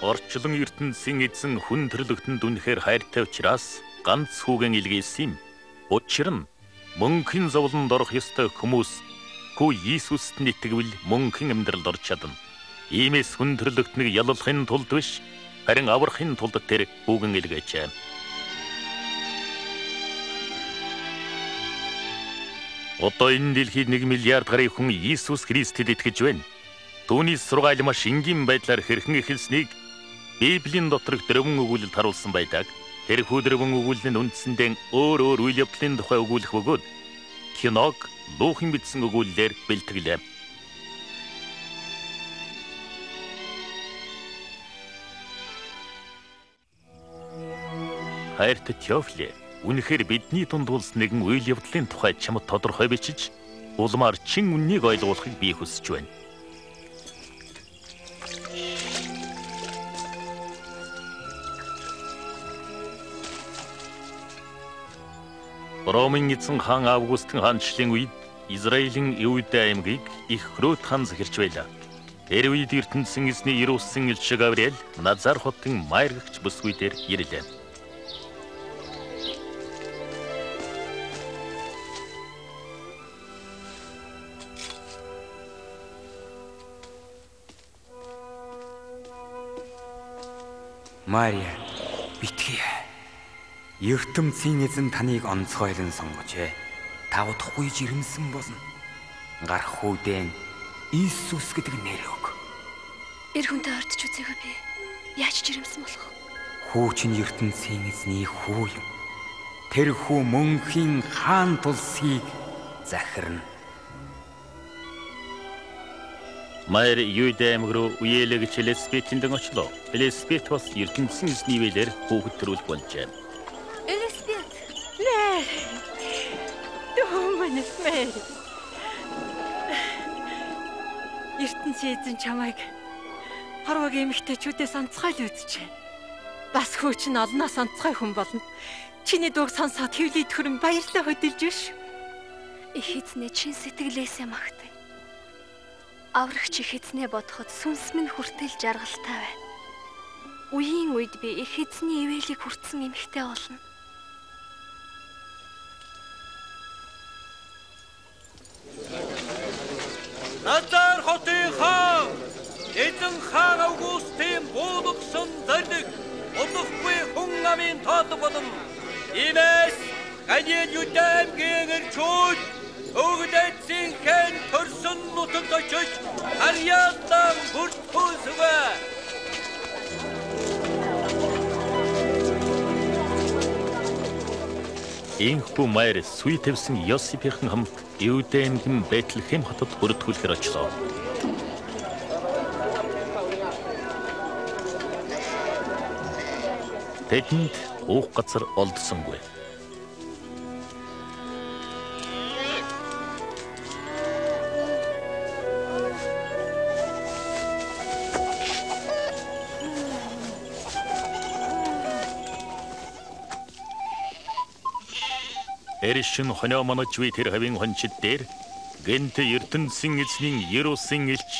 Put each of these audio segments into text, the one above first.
орчлон ертөнцийн эзэн хүн төрлөختөнд үнэхээр хайртай учраас ганц хүүгэн илгээсэн юм. Учир нь мөнхийн зовлонд орох ёстой хүмүүс хүү Иесуст нэтгэвэл мөнхийн амьдралд орж чадна. Иймээс хүн төрлөختнийг яллахын тулд биш харин аврахын тулд тэр хүүгэн илгээжээ. Одоо энэ дэлхийд 1 миллиард гаруй хүн Иесус Христэд итгэж байна. Түүний сургаал маш энгийн байдлаар хэрхэн эхэлснийг Библийн доторх дөрвөн өгүүлэлд харуулсан байдаг. Тэрхүү дөрвөн өгүүлэл нь үндсэндээ өөр өөр үйл явдлын тухай өгүүлэх бөгөөд киног луухийн бичсэн өгүүлэлээр бэлтгэлээ. Хайрт Теофле үнэхээр бидний дунд улс нэгэн үйл явдлын тухай чамд тодорхой бичиж улмаар чин үннийг ойлгуулахыг би хүсэж байна. Ромын эзэн хаан Августын хаанчлалын үед Израилийн Иудэ аймгийг их Хрот хаан захирч байлаа. Тэр үед ертөнцийн эзний Иерусалим элч Гавриэл Назар хотын майргагч бүсгүй дээр ирлээ. Мария, битгий. Ертөнцийн эзэн таныг онцгойлон сонгожээ. Та удахгүй жирэмсэн болно. Гарах хүүдэн Иесус гэдэг нэр өг. Эр хүнтэй ордч үзээгүй би. Яаж жирэмсэн болох вэ? Хүү чинь ертөнцийн эзний хүү юм. Тэр хүү мөнхийн хаан тулсыг захирна. Майр Юдэ аймаг руу үеэлэгч Элизабетийн дан очлоо. Элизабет бас ертөнцийн эзний ивэлэр хүүхэд төрүүлж болжээ. Мэй. ертөнцийн эзэн чамайг харвагийн эмэгтэйчүүдээс онцгой л үзэж байна. Бас хөөч нь олноос онцгой хүн болно. Чиний дууг сонсоод хөвлөй төрөн баярлаа хөдөлж биш. Их эзнээ чин сэтгэлээсээ магтай. Аврагч их эзнээ бодоход сүнс минь хүртэл жаргалтай байна. Үеийн үед би их эзний ивэлийг хүртсэн эмэгтэй болно. Назар хотын хаан эзэн хаан Августын буулгасан зориг удахгүй хүн амын тоод болон Инес ганьян юдамгийн эрчүүд өгдөцийн хэн төрсөн нутагт очиж харьяатан бүртгүүлсвэ. Инхүү майр Суитевсэн Йосипийн хамт Юудэнгийн Бэтлехэм хотод бүрдүүлэхээр очлоо. Тэдэнд уух газар олдсонгүй. Эршин хонио манаж ви тэр хавийн хончид дээр гэнт ертөнцийн эзний Ерүсын элч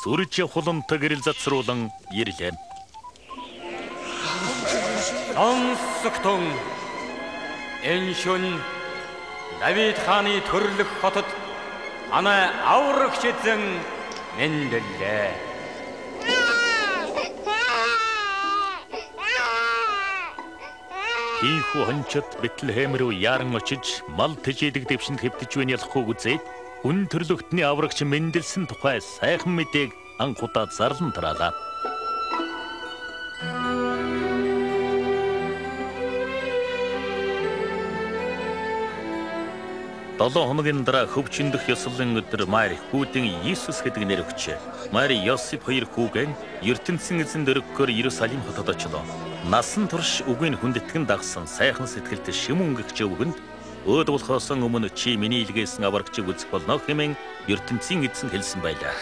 сүрж хулантай гэрэл зацруулан ирлээ. Сонсогтон энэ шүн Давид хааны төрлөх хотод манай аврагч эзэн мэндэллээ. Ийхүү хончод Бэтлехэм рүү яран очиж мал тэжээдэг дэвшинд хэвтэж байна ялахгүй үзээд хүн төрлөختний аврагч мэндэлсэн тухай сайхан мэдээг анхудаа зарлан тараалаа. Долоо хоногийн дараа хөвчөндөх ёслолын өдөр Мари хүүдэн Иесус гэдэг нэр өгчээ. Мари Йосип хоёр хүүгэн ертөнцийн эзэн дөрөггөөр Иерусалим хотод очлоо. Насан турш үгийн хүндэтгэн дагсан сайхан сэтгэлд шим өнгөгч өвгөнд өөд болохоос өмнө чи миний илгээсэн аврагчийг үзэх болно хэмээн ертөнцийн эзэн хэлсэн байлаа.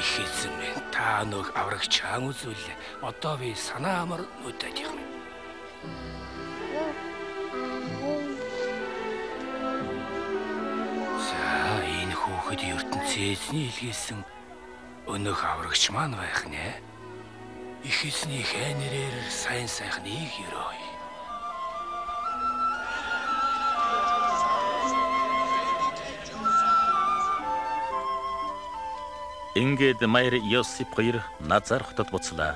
Их эзэн минь та нөх аврагч хаан үзвэл одоо би санаа амар нүдэд юм. Хүүхэд ертөнцийн эзний илгээсэн өнөх аврагч маань байх нэ. их эзний хай нэрээр сайн сайхныг өрөөй. Ингээд Майр Йосип хоёр Назар хотод буцлаа.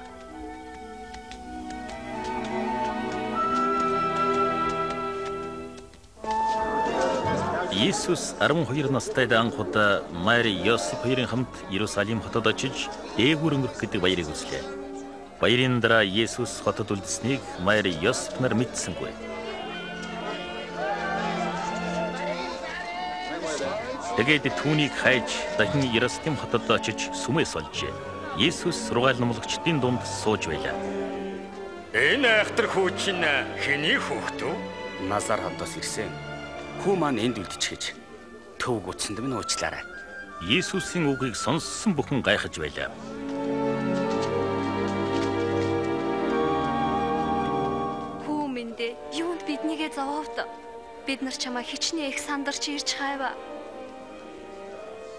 Иесус 12 настай анхудаа Майр Йосип хоёрын хамт Иерусалим хотод очиж дээгүүр өнгөрөх гэдэг баярыг үзлээ. Баярын дараа Иесус хотод үлдсэнийг Майр Йосип нар мэдсэнгүй. Тэгээд түүнийг хайж дахин Иерусалим хотод очиж сүмээс олжээ. Иесус сургаал номлогчдын дунд сууж байлаа. Энэ айхтар хүү чинь хэний хүүхэд вэ? Назар хотоос ирсэн. Хүү маань энд үлдчихэж төвг утсанд минь уучлаарай. Иесусийн үгийг сонссон бүхэн гайхаж байлаа. Хүү минь дээ юунд биднийгээ зовоовд. Бид нар чамаа хичнээн их сандарч ирж хайва.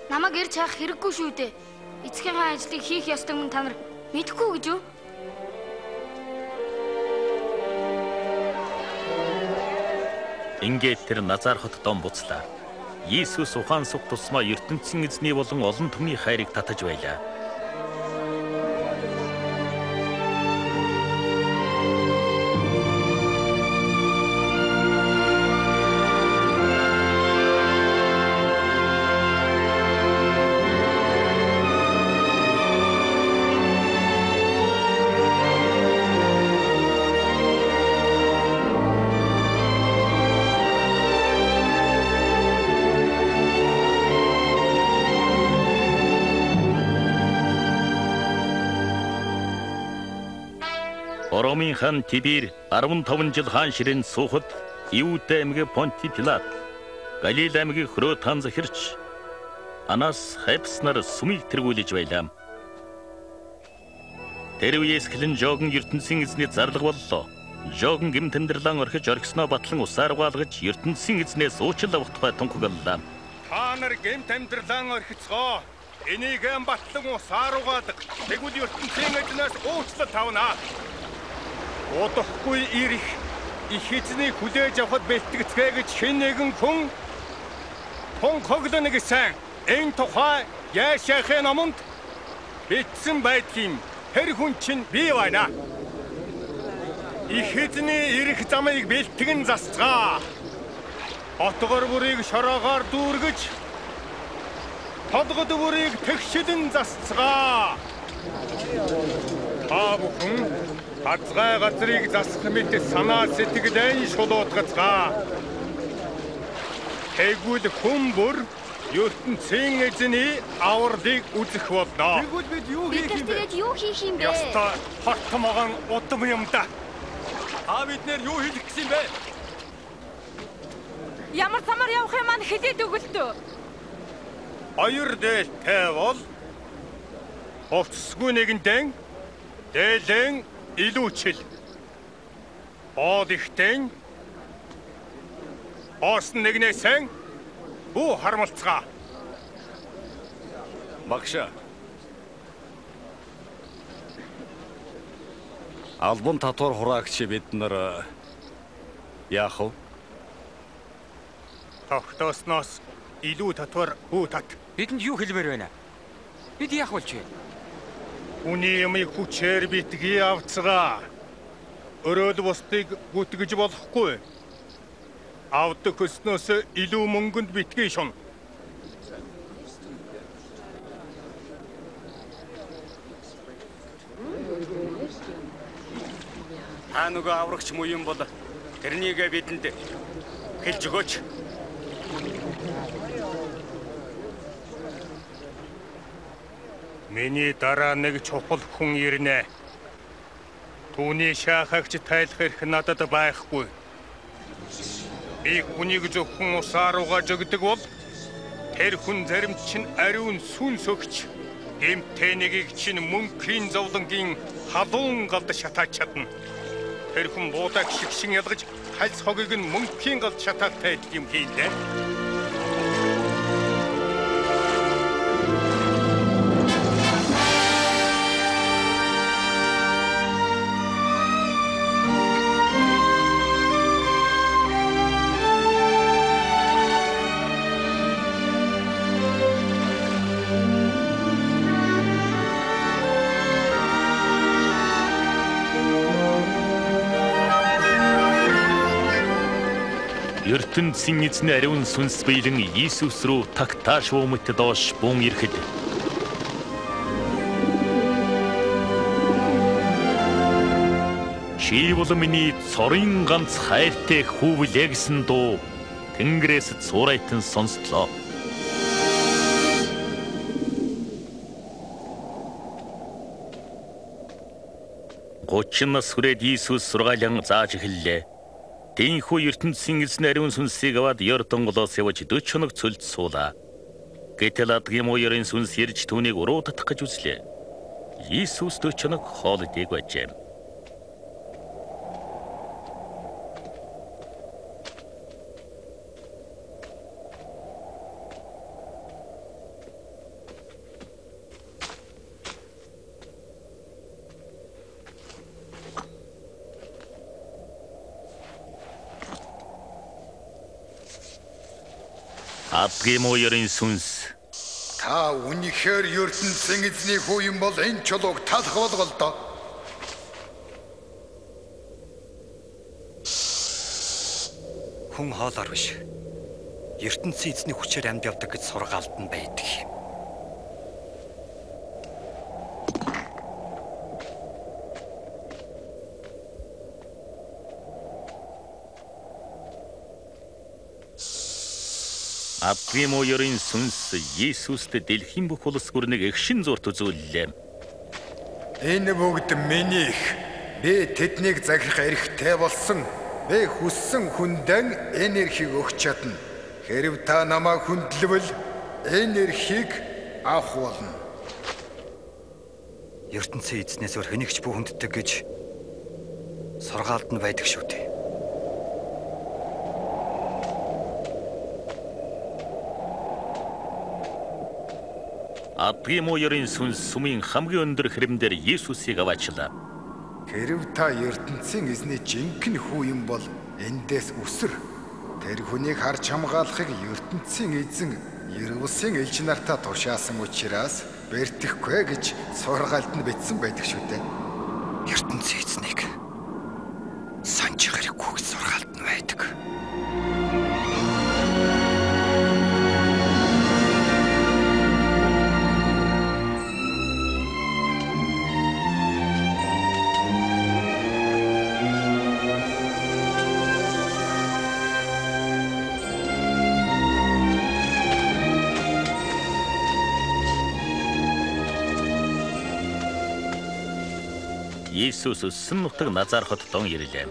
Намайг ирж хаах хэрэггүй шүү дээ. Эцгийн ажлыг хийх ёстой мөн та нар мэдэхгүй гэж юу? Ингээд тэр Назар хотод дом буцлаа. Иесус ухаан сух тусмаа ертөнцийн эзний болон олон түмний хайрыг татаж байлаа. Хан Тибер 15 жил хаан ширээн суухад Иудэ аймгийн Понти Пилат, Галил аймгийн Хротан захирч Анас Хайпснаар сүмийг тэргүүлж байлаа. Тэр үеэс эхлэн жогон ертөнцийн эзний зарлага боллоо. Жогон гим тэмдэрлэн орхиж оргисноо батлан усаар угаалгаж ертөнцийн эзнээс уучлал авах тухай тунхаглалаа. Та нар гем тэмдэрлэн орхицгоо. Энийг батлан усаар угаадаг. Тэгвэл ертөнцийн эзнээс уучлал тавна. Удахгүй ирэх их эзний хүлээж авахд бэлтгэцгээ гэж хэн нэгэн хүн тунхаглана гэсэн энэ тухай яашаахын номонд бичсэн байдгийн тэр хүн чинь би байна. Их эзний ирэх замыг бэлтгэн засцгаа. Хотгор бүрийг шороогоор дүүргэж толгод бүрийг тэгшидэн засцгаа. Та бүхэн Хазгай газрыг засах мэт санаа сэтгэлэн шулуутгацгаа. Тэгвэл хүн бүр ертөнцийн эзний авралыг үзэх болно. Тэгвэл бид юу хийх юм бэ? Тэгээд юу хийх юм бэ? Яста хортомогон удам юм да. Та биднэр юу хийх гэсэн бэ? Ямар самар явах юм маань хэлээд өгөлтөө. Хоёр дээлтэй бол хувцсгүй нэгэнтэн дээлэн илүүчил. Бод ихтэн Оосон нэгнээсэн бүү хармалцгаа. Багша. Албан татвар хураагч бид нар яах вэ? Тогтоосноос илүү татвар бүү тат. Бидэнд юу хэлмээр байна? Бид яах болж вэ? Үний ямыг хүчээр битгий авцгаа. Өрөөл бусдыг бүтгэж болохгүй. Авдаг хөснөөс илүү мөнгөнд битгий шун. Та нөгөө аврагч муу юм бол тэрнийг бидэнд хэлж өгөөч. Миний дараа нэг чухал хүн ирнэ. Түүний шахагч тайлах эрх надад байхгүй. Би хүнийг зөвхөн усаар угааж өгдөг бол тэр хүн зарим чинь ариун сүн сөгч гэмтэнийг чинь мөнхийн зовлонгийн халуун галд шатаач чадна. Тэр хүн буудаг шигшин ялгаж хальс хогийг нь мөнхийн галд шатаатай юм хийлээ. Ертөнцийн эзний ариун сүнс биелэн Иесус рүү тагтааш уумт доош бун ирэхэд Чи бол миний цорын ганц хайртай хүүвлээ гэсэн дуу Тэнгэрээс цуурайтан сонсдлоо. Гочин нас хүрээд Иесус сургаалan зааж эхэллээ. Тэнхүү ертөнцийн эзэн ариун сүнсийг аваад Йордан голоос явж 40 хоног цөлд суулаа. Гэтэл адгийн мууярын сүнс ирж түүнийг уруу татах гэж үзлээ. Иесус 40 хоног хоолойг байжээ. Адгийн мууярын сүнс Та үнэхээр ертөнцийн эзний хүү юм бол энэ чулууг талах болгол доо. Хүн хоолоор биш. ертөнцийн эзний хүчээр амьд явдаг гэж сургаалт нь байдаг юм. Адгийн мууярын сүнс Иесуст дэлхийн бүх улс гүрнийг эгшин зурт үзүүллээ. Энэ бүгд минийх. Би тэднийг захирах эрхтэй болсон. Би хүссэн хүндэн энэ эрхийг өгч чадна. Хэрв та намайг хүндлэвэл энэ эрхийг авах болно. ертөнцийн эзнээс өөр хэнийгч бүх хүнддэг гэж сургаалт нь байдаг шүү дээ. Адгийн мууярын сүнс сүмийн хамгийн өндөр хэрэмдэр Иесусыг аваачлаа. Хэрв та ертөнцийн эзний жинхэнэ хүү юм бол эндээс өсөр. Тэр хүнийг харж хамгаалахыг ертөнцийн эзэн Ерөөлсөн элч нартаа тушаасан учраас бэртэхгүй гэж сургаалт нь бичсэн байдаг шүү дээ. ертөнцийн эзнийг Иесус өссөн нутаг Назар хот дон ирлээ.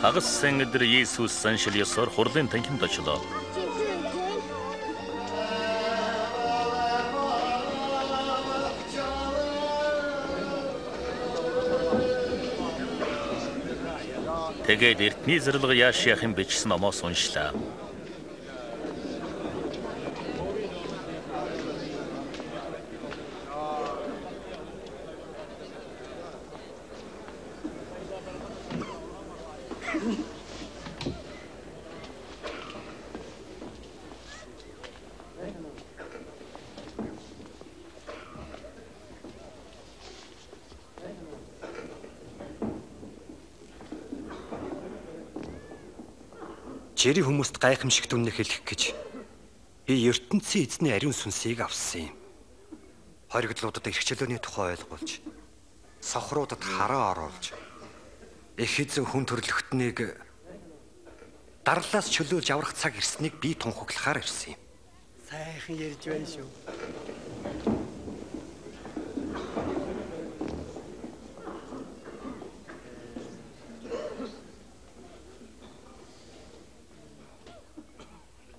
Хагас өдөр Иесус саншил ёсоор хурлын танхимд очлоо. Тэгээд эртний зэрлэг яаш яхын бичсэн номоос уншлаа. Жири хүмүүст гайхамшигт үнэн хэлэх гэж би ертөнцийн эзний ариун сүнсийг авсан юм. Хоригдлуудад эрх чөлөөний тухай ойлгуулж, сохруудад хараа оруулж, их эзэн хүн төрлөختнийг дарлаас чөлөөлж аврах цаг ирснийг би тунхаглахаар ирсэн юм. Сайхан ярьж байна шүү.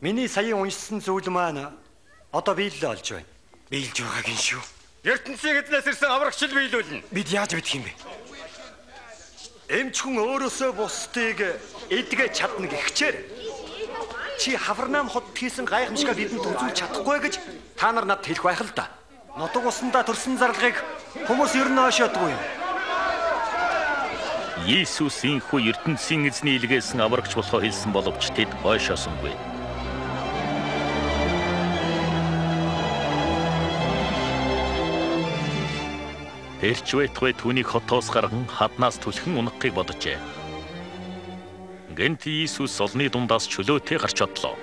Миний саяын уншсан зүйл маань одоо биелэл олж байна. Биелж байгаагийн шүү. ертөнцийн эзнээс ирсэн аврагчл биелүүлнэ. Бид яаж мэдх юм бэ? Эмч хүн өөрөөсөө бусдыг эдгэж чадна гихчээр чи Хафарнаам хотод хийсэн гайхамшигаа бидэнд үзүүлж чадахгүй гэж та нар надад хэлэх байх л да. Нутаг усандаа төрсэн зарлагыг хүмүүс ер нь оошоодгүй юм. Иесус инхүү ертөнцийн эзний илгээсэн аврагч болохоо хэлсэн боловч тэд ойшоосонгүй. Тэрч байтугай түүнийг хотоос гарган хаднаас түлхэн унахыг боджээ. Гэнт Иесус олны дундаас чөлөөтэй гарч одлоо.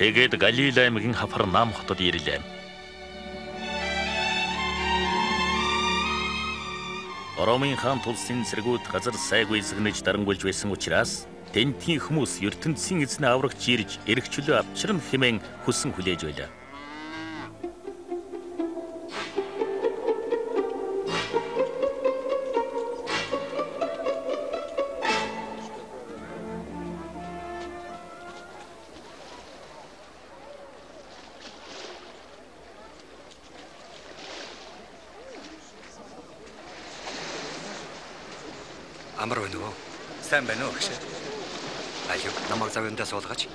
Тэгээд Галил аймгийн Хафарнаам хотод ирлээ. Ромын хаан тулсын цэргүүд газар сайгүй эзэгнэж дарангуйлж байсан учраас Тэнтийн хүмүүс ертөнцийн эзний аврагч ирж эргчлөө авчрна хэмээн хүсэн хүлээж байлаа. Амар байна уу? Сайн байна уу гэж. Завьяндаа суулгаач.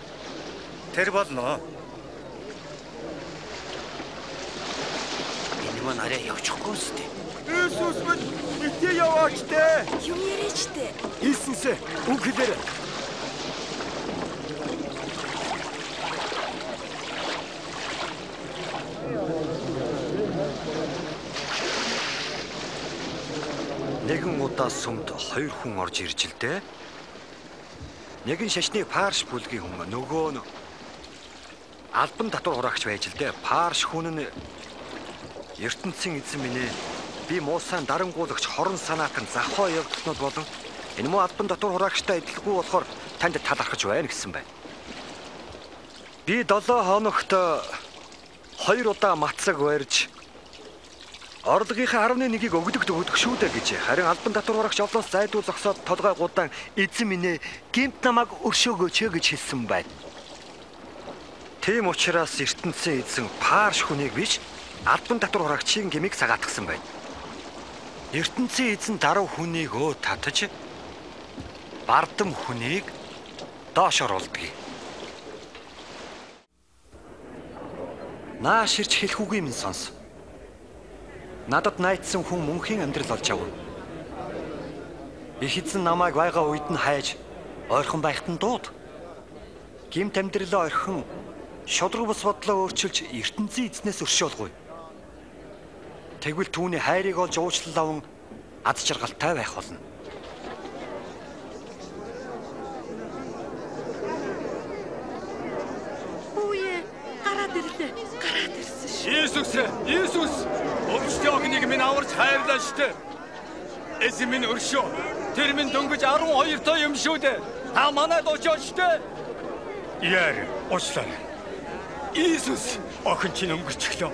Тэр болно. Энэ маань арай явчихгүй сте. Иесус минь битгий яваач те. Юм яриач те. Иесус үг хэлээр. Нэгэн удаа сүмд хоёр хүн орж ирж л дээ. Нэг нь шашны парш бүлгийн хүн нөгөө нь албан татвар хураагч байж л дээ. Парш хүн нь ертөнцийн эзэн минь ээ. Би муусан дарангуулагч хорон санаатан захоо явдлууд болон энэ муу албан татвар хураагчтай адилгүй болохоор танд талархаж байна гэсэн байна. Би 7 хоногт хоёр удаа мацаг барьж Орлогынхаа 11-ийг өгдөг өгдөг шүү дээ гэж. Харин албан татвар хурагч овлоос зайдуу зогсоод толгой гудаан эзэн минь ээ гимт намайг өршөөгөөч гэж хэлсэн байна. Тийм учраас ертөнцийн эзэн Парш хүнийг биш албан татвар хурагчийн гмийг сагаатгсан байна. ертөнцийн эзэн даруй хүнийг өө татаж бардам хүнийг доош оруулдаг. Нааш ирж хэлэхүүгүй минь сонс. Надад найдсан хүн мөнхийн амьдрал олж авав. Их эзэн намайг байгаа үед нь хайж ойрхон байхад нь дууд. Гимт амьдралаа орхин шудраг бус бодлоо өөрчилж ертөнцийн эзнээс өршөөлгүй. Тэгвэл түүний хайрыг олж уучлал аван аз жаргалтай байх болно. Үе гараад ирлээ. Гараад ирсэн шүү. Иесус, Иесус, өвчтөе огныг минь аварч хайрлаа штэ. Эзэн минь өршөө. Тэр минь дөнгөж 12 тоо юм шүү дээ. Та манайд очоо штэ. Яар, уучлаарай. Иесус, Охин чинь өнгөрчихлөө.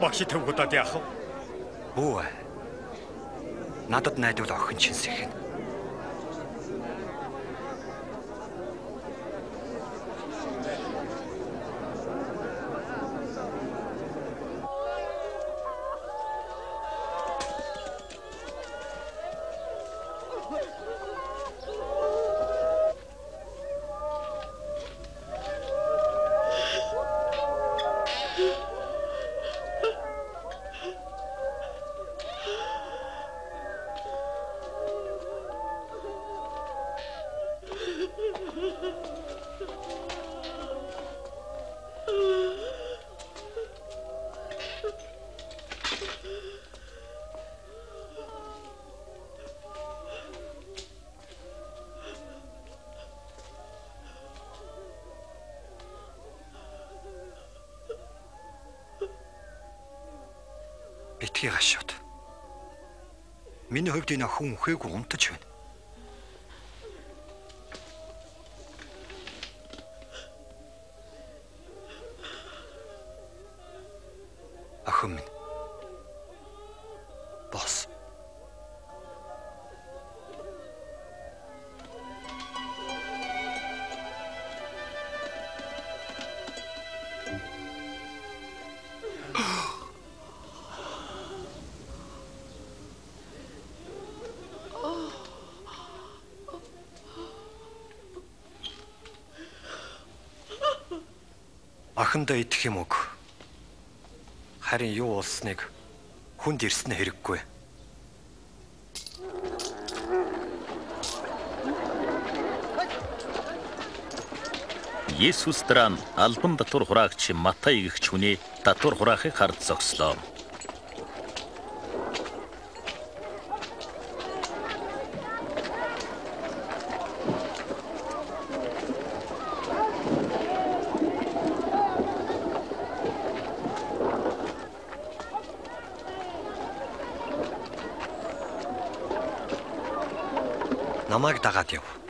Багш төвгөдөд яах вэ? Бүү. Надад найдвал охин чинь сэхэн. Хувьд энэ охин үхээгүй унтаж байна. Идэх юм уу? Харин юу болсныг хүнд ирсэн хэрэггүй. Есүс нь албан татвар хураагч Матай гэгч хүний татвар хураахыг хард зогслоо. Намайг дагаад яв.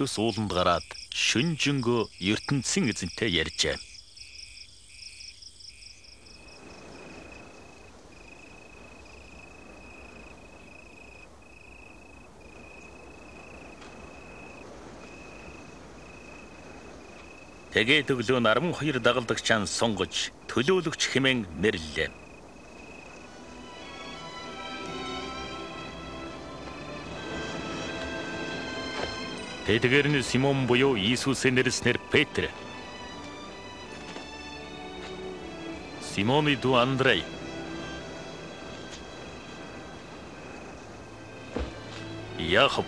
Иесус ууланд гараад шүнжэнгөө ертөнцийн эзэнтэй ярьжээ. Тэгээд өглөө нь 12 дагалдагчаан сунгаж төлөөлөгч хэмээн нэрлэлээ. Тэдгээр нь Симон буюу Иесусийн нэрснэр Петр. Симоны дүү Андрей. Яхов.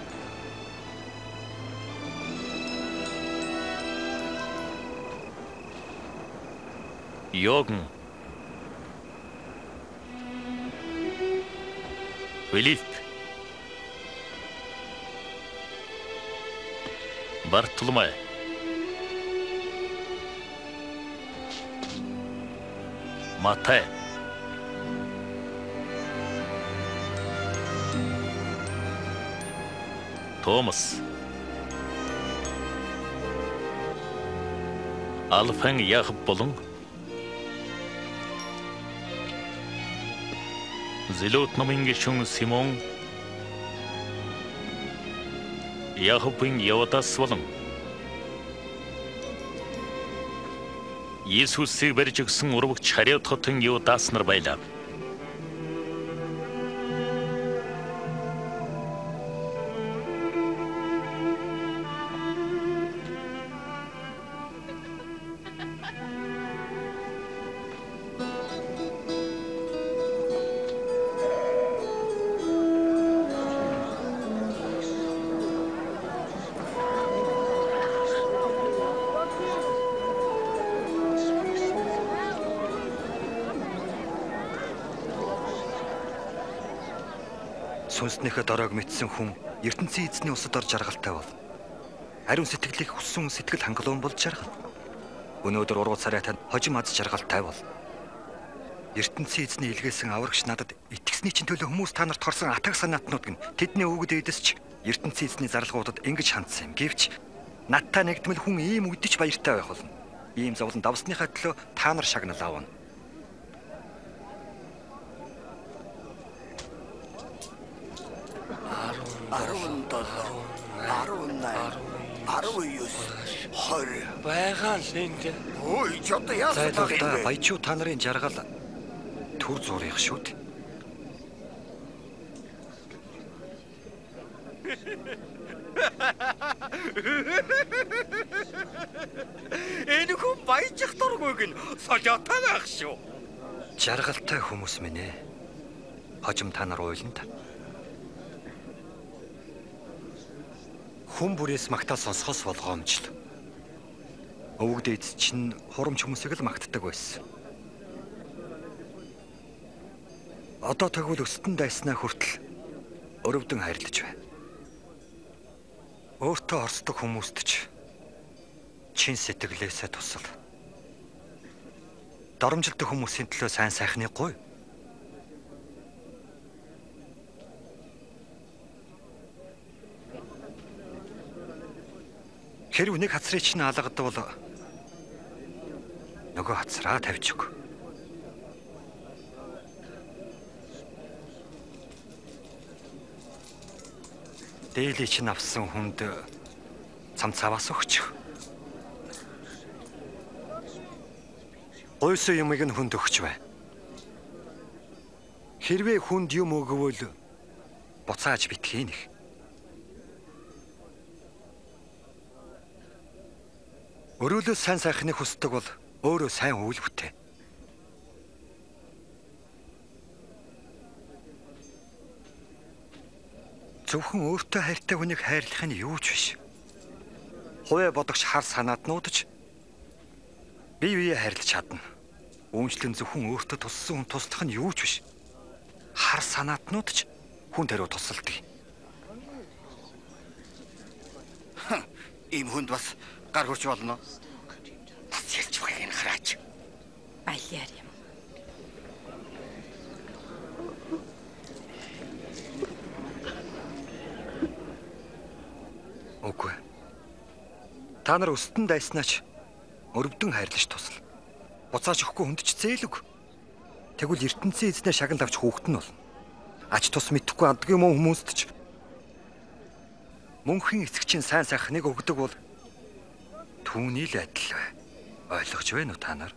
Йогн. Филипп. Бартоломай. Матай. Томас. Алфан Яхб болон Зелот номын гишүүн Симон Яхопын Явдас болон Иесусыг барьж өгсөн урвагч Хариот хотын Юдас нар байлаа. Сүнснийхээ дороог мэдсэн хүн ертөнцийн эзний усад орж жаргалтай бол. Ариун сэтгэлийг хүссэн сэтгэл хангалуун болж жаргал. Өнөөдөр уруу царай танд хожим аз жаргалтай бол. ертөнцийн эзний илгээсэн аврагч надад итгэсний чинь төлөө хүмүүс та нарт хорсон атаг санаатнууд гэн тэдний өвгөд эдэсч ертөнцийн эзний зарлгуудад ингэж хандсан юм. Гэвч надтай нэгдмэл хүн ийм үдчих баяртай байх болно. Ийм зовлон давсныхаа төлөө та нар шагнал аавна. Байгаа л энд. Ой, ч одоо яасан За та баячуу та нарын жаргал төр зурих шүү дээ. Энэ хүн баяжих дургүйг нь сожоотой байх шүү. Жаргалтай хүмүүс минь ээ. Хожим та нар уйланд. Хүн бүрээс магтаал сонсохоос болгоомжл. Өвөг дээд чинь хурамч хүмүүсийг л магтдаг байсан. Одоо тэгвэл өстөнд дайснаа хүртэл өрөвдөн хайрлаж байна. Өөртөө орсдог хүмүүст ч чин сэтгэлээсээ тусал. Доромжилдог хүмүүсийн төлөө сайн сайхны гуй. Хэрв нэг хацрыг чинь алгадаг бол нөгөө хацраа тавьж өг. Дээлий чинь авсан хүнд цам цаваас өгчих. Гойсон юмыг нь хүнд өгч бай. Хэрвээ хүнд юм өгвөл буцааж битгий нэх. Өрөөлөө сайн сайхныг хүсдэг бол өөрөө сайн үйл бүтээ. Зөвхөн өөртөө хайртай хүнийг хайрлах нь юу ч биш. Хувиа бодогч хар санаатнууд ч бие бие хайрлаж чадна. Үүнчлэн зөвхөн өөртөө туссан хүн туслах нь юу ч биш. Хар санаатнууд ч хүн тариу тусалдаг. Ийм хүнд бас гар хурч болно. Бас ялч байгааг нь хараач. Баяр юм. Үгүй. Та нар өстөн дайснаач өрөвдөн хайрлаж тусал. Буцааж өгөхгүй хүнд ч зээлэг. Тэгвэл ертөнцийн эзнээ шагнал авч хүүхэд нь болно. Ач тус мэдхгүй адгийн мөн хүмүүст ч мөнхийн эцэгчийн сайн сайхныг өгдөг бол түүний л адил бай. Ойлгож байна уу та нар?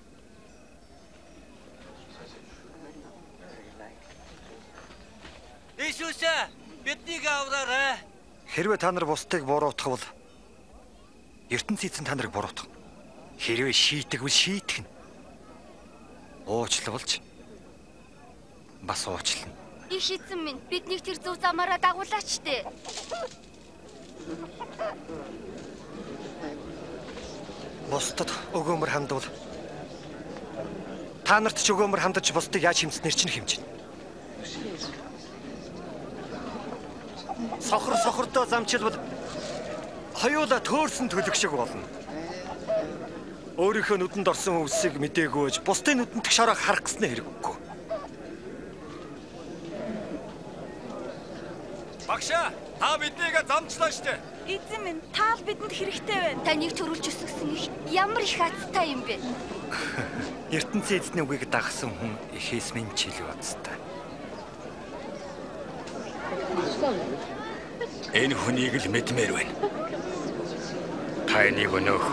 Иесус биднийг авраарай. Хэрвээ та нар бусдыг буруутгах бол ертөнцийн эзэн та нарыг буруутгах. Хэрвээ шийтгвэл шийтгэн. Уучлалж бас уучлана. Их эзэн минь биднийг тэр зөв замаараа дагуулаач дээ. Бусдад өгөөмөр хандвал та нарт ч өгөөмөр хандаж бусдыг яаж хэмснэр чинь хэмжинэ. Сохор сохордоо замчилбал хоёулаа төөрсөн төлөг шиг болно. Өөрийнхөө нүдэнд орсон өвсийг мдэггүйж бусдын нүдэнд шараа харах гэснээ хэрэггүй. Багшаа, та биднийг замчлаа штэ. Эзэн минь таал бидэнд хэрэгтэй байна. Таныг төрүүлж өсгсөн их ямар их азтай юм бэ? ертөнцийн эзний үгийг дагсан хүн ихээс минь чил бацтай. Энэ хүнийг л мэдмээр байна. Та энийг өнөөх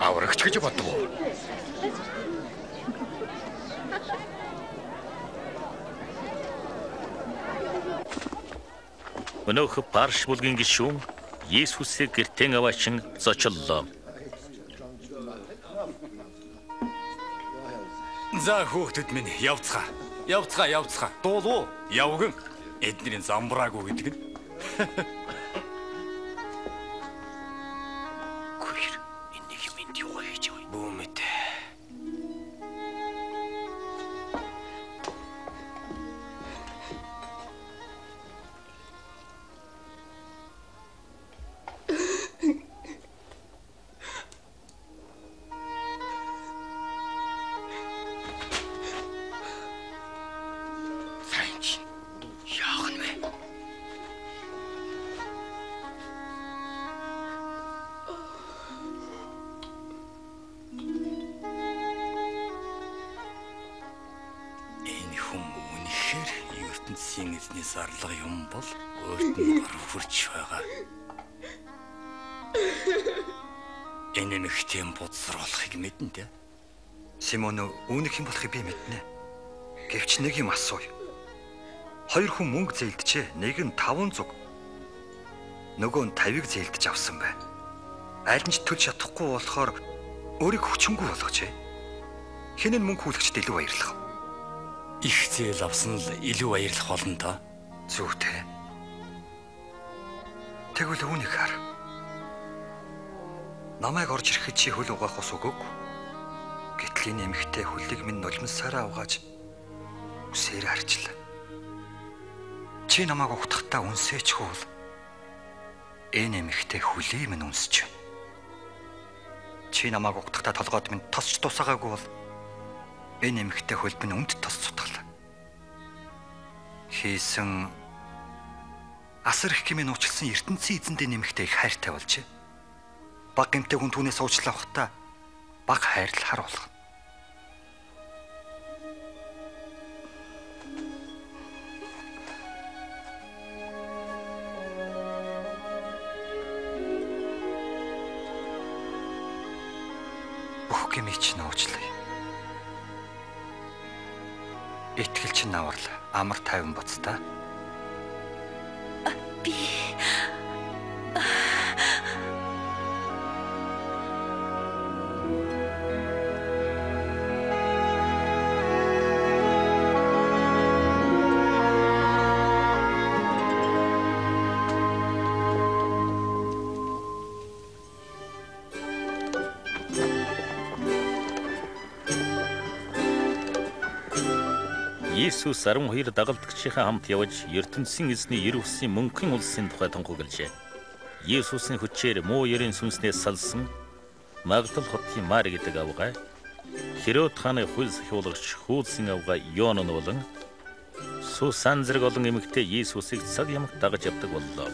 аврагч гэж бодов уу? Өнөөх Парш булгийн гишүүн Есүсийг гэртэн аваачин зочлоо. За хүүхдүүд минь явцгаа. Явцгаа, явцгаа. Дуулуу. Явган. Эднэрийн замбраагүй гэдэг нь. Симон үүнийх юм болохыг би мэднэ. Гэвч нэг юм асууя. Хоёр хүн мөнгө зээлдэжээ. Нэг нь 500. Нөгөө нь 50-ыг зээлдэж авсан байна. Аль нь ч төлж чадахгүй болохоор өөрийг хүчингүй болгожээ. Хэн нь мөнгө хүлэгчд илүү баярлах. Их зээл авсан л илүү баярлах болно та. Зүйтэй. Тэгвэл үүнийг хар. Намайг орж ирэхэд чи хөл угаах ус өгөөгүй. Энэ эмэгтэй хөлийг минь нулимсаараа угааж үсээр харчлаа. Чи намайг угтахтаа үнсээчгүй бол энэ эмэгтэй хөлийг минь үнсэж байна. Чи намайг угтахтаа толгойд минь тосч тусаагаагүй бол энэ эмэгтэй хөлд минь өмд тос цутгалаа. Хийсэн асар их хэмээн уучлсан ертөнцийн эзэндээ нэмэгтэй их хайртай болжээ. баг гэмтэй хүн түүнээс уучлаа ухта баг хайрлал харуулах. Гэмийг чинь уучлаа. Итгэл чинь аварла. Амар тайван боц та. Би Иесус 12 дагалдагчийнхаа хамт явж ертөнцийн эзний ер үсийн мөнхийн улсын тухай тунхаглажээ. Иесусийн хүчээр муу ерийн сүнснээс салсан Магдал хотын Мари гэдэг авгай Херод хааны хөл сахиулагч хүүлсэн авгай Йон нь болон Сусан зэрэг олон эмэгтэй Иесусыг цаг ямагт дагаж явдаг боллоо.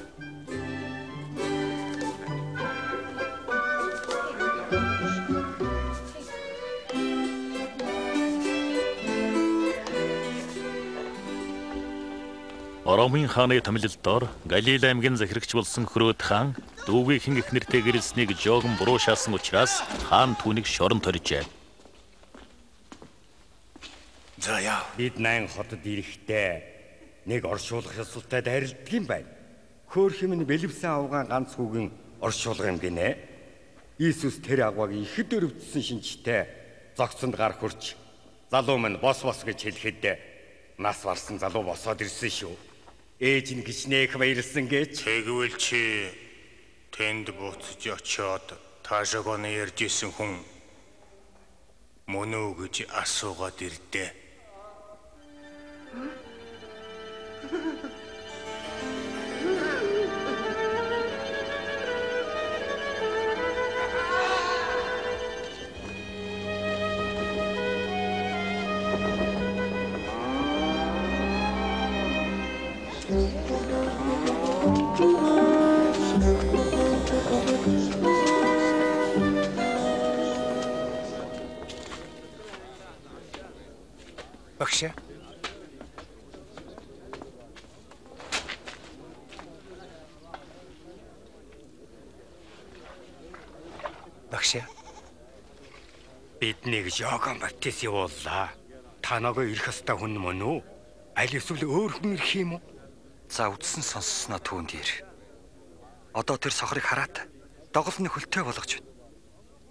Ромын хааны томилолдоор Галил аймгийн захирагч болсон Хөрөөд хаан дүүгийн их нэртэй гэрэлснийг жоогон буруу шаасан учраас хаан түүнийг шорон торжээ. За яа. Бид 8 хотод ирэхдээ нэг оршуулгах ёсолтой дайралдаг юм байна. Хөөх юм нь бэлэвсэн авгаан ганц хүүгэн оршуулга юм гинэ. Иесус тэр агваг ихэд өрөвдсөн шинжтэй зогцонд гар хурч залуу минь бос бос гэж хэлэхэд нас барсан залуу босоод ирсэн шүү. Ээж нь гिचнээх баярлсан гэж. Тэгвэл чи тэнд буцаж очиод таашаагоны ярьж исэн хүн мөн үү гэж асуугаад ирдээ. Биднийг Йоган баптист явууллаа. Та нөгөө ирэх хэвээр хүн мөн үү? Аль эсвэл өөр хүн ирэх юм уу? За үдсэн сонссноо түүнд ир. Одоо тэр сохрыг хараат доголны хөлтэй болгож байна.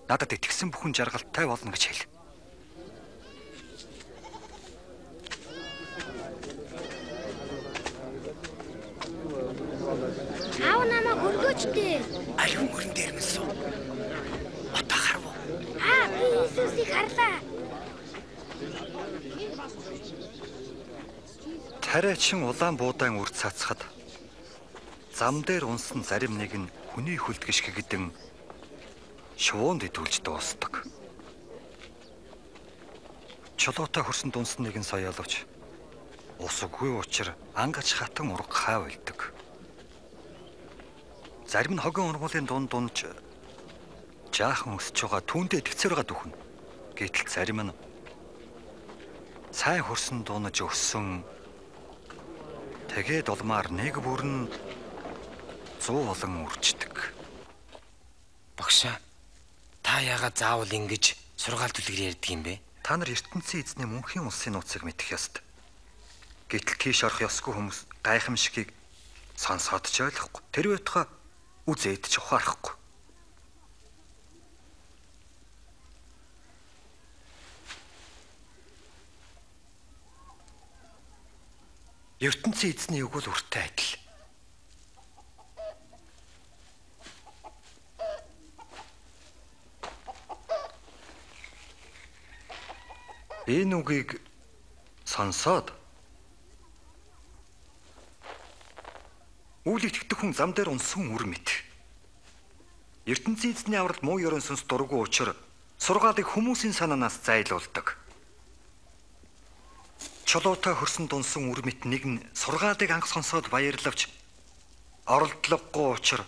Надад итгэсэн бүхэн жаргалтай болно гэж хэл. Аав намайг хөргөөч дээ. Аль хөнгөрөн дээр мэс үү? Одоо харав уу? Аа би Иесусыг харлаа. Тариачин улаан буудаан үр цацхад зам дээр унсан зарим нэг нь хүний хөлд гიშгэгдэн шувуунд идүүлж дуустдаг. Чулуутай хөрсөн дунсан нэг нь соёоловч ус үгүй учир ангаж хатан ураг хаа байлдаг. Зарим нь хогон ургуулын дунд дундж жаахан өсөж байгаа түүндээ тэгцэр байгаа дөхөн. Гэтэл зарим нь сайн хөрсөн дуунаж өссөн тэгээд улмаар нэг бүрэн 100 болон үрждэг. Багшаа та яагаад заавал ингэж сургаалт үлгэр ярьдаг юм бэ? Та нар ертөнцийн эзний мөнхийн улсын нууцыг мэдэх ёстой. Гэтэл тийш орох ёсгүй хүмүүс гайхамшигыг сонсоод ч ойлгохгүй. Тэр байтугай үзээд ч ухаарахгүй. Ертөнцийн эзний үг бол үртэй адил. Энэ үгийг сонсоод үйл итгэдэг хүн зам дээр унсан үр мэд. ертөнцийн эзний авралт муу ёрон сүнс дургу учраа сургаалыг хүмүүсийн санаанаас зайлуулдаг. Чулуутай хөрсөн дунсан үр мэт нэг нь сургаалыг анх сонсоод баярлавч оролдлогогүй учраа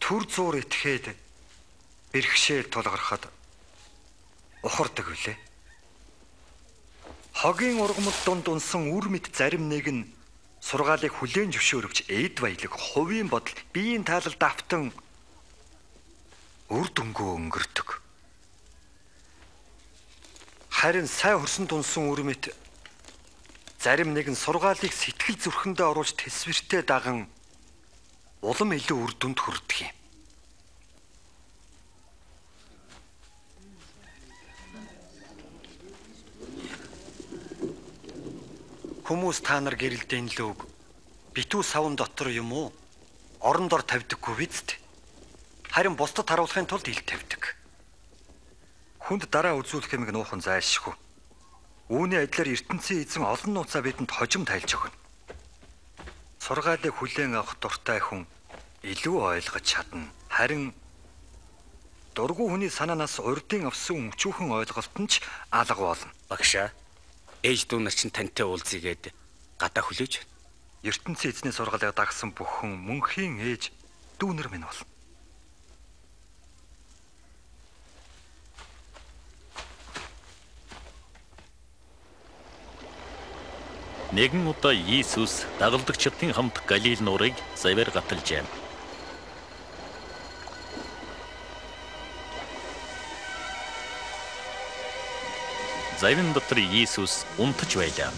төр зуур этгээд бэрхшээл тулгархад ухардаг үлээ. Хогийн ургамал дунд унсан үр мэд зарим нэг нь сургаалыг хүлээн зөвшөөрөвч эд баялаг хувийн бодол биеийн таалал давтан үр дүнгөө өнгөрдөг. Харин сайн хөрсөн дунсан үр мэд зарим нэг нь сургаалыг сэтгэл зүрхэндээ оруулж тэсвэртэй даган улам илүү үр дүнд хүрдэг юм. Хүмүүс та нар гэрэлдээн лөөг битүү савн дотор юм уу? Орон дор тавьдаггүй биз дээ. Харин бусдад харуулахын тулд ил тавьдаг. Хүнд дараа үзүүлэх юмг нуухан зайлшгүй. Үүний адилаар ертөнцийн эзэн олон нууцаа бидэнд хожим тайлж өгнө. Сургаалыг хүлээн авах дуртай хүн илүү ойлгож чадна. Харин дургүй хүний санаанаас урдын авсан өмчүүхэн ойлголт нь ч алга болно. Багшаа ээж дүү нар чинь тантай уулзъягээд гадаа хүлээж ертөнцийн эзний сургаалыг дагсан бүхэн мөнхийн ээж дүүнэр минь болно. Нэгэн удаа Иесус дагалдагчдын хамт Галил нуурыг завэр гаталжээ. Завин дотор Иесус унтаж байлаа.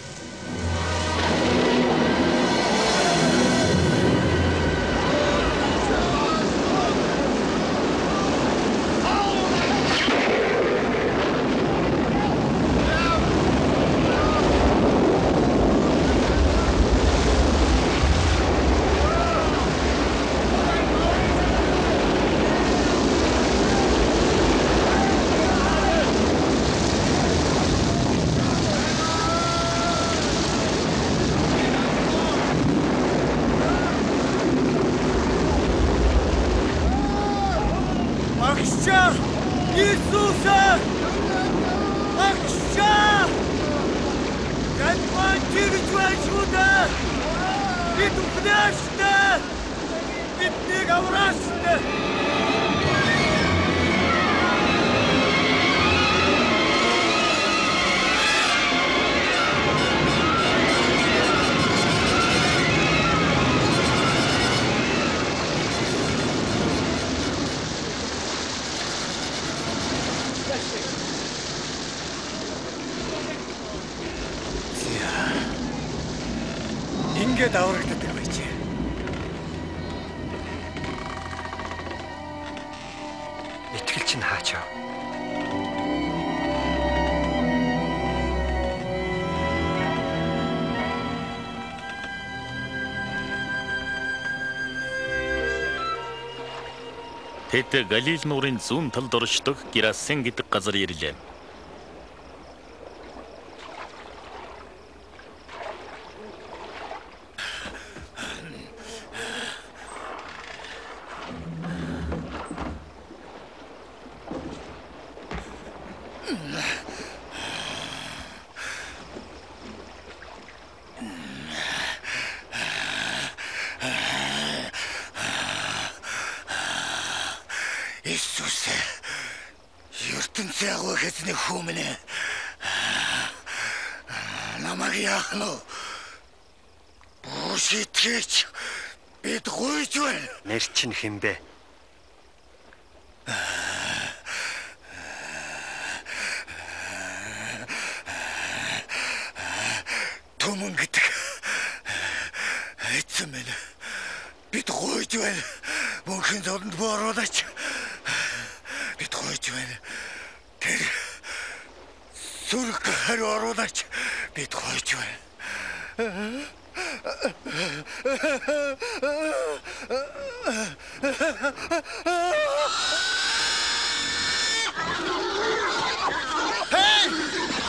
Тэд Галил нуурын зүүн талд оршдог Герасен гэдэг газар ирлээ. Иесус ертөнцийн агуу хэзний хүмүнэ намайг яах нь бушитгэж бид гуйж байна Нэр чинь хинбэ? Түмэн гэдэг эцэн минь бид гуйж байна мөнхийн зовлонд бооруулаач бид гуйж байна тэр сүрэг хариу оруулаач бид гуйж байна Хей!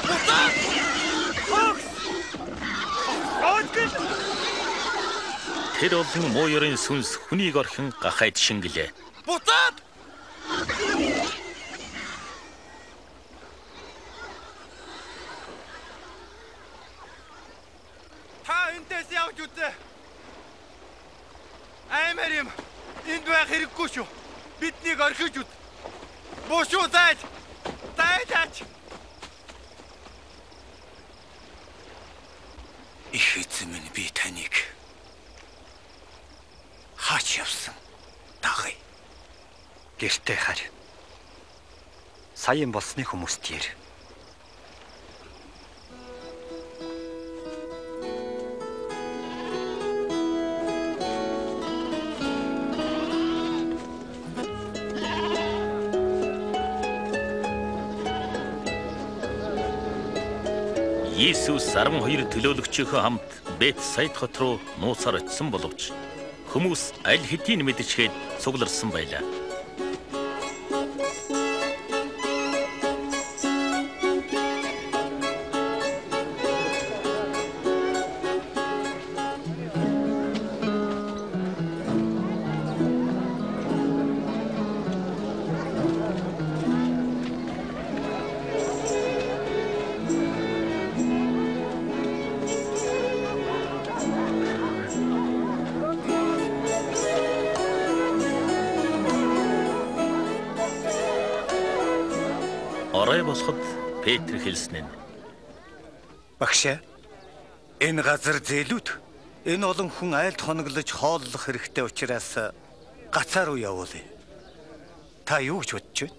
Утаа! Хогс! Хогс! Тэр олон муу ёрын сүнс хүнийг орхин гахайд шингэлээ. Бутаад! Та энтэс явж үзээ. Аймар юм. Энд байх хэрэггүй шүү. Биднийг орхиж үз. Бушуу зайд. Дайдаач. Их эзэн минь би таныг хаач явсан дагая. Гэртээ харь. Саян болсны хүмүүст яар. Иесус 12 төлөөлөгчийнхөө хамт Бет Сайд хот руу нууцаар очисон боловч хүмүүс аль хэдийн мэдчихээд цугларсан байлаа. Петр хэлсэн нь Багшаа. Энэ газар зээлүүд энэ олон хүн айлд хоноглож хооллох хэрэгтэй учраас гацаар уу явуулъя. Та юу гэж бодож байна?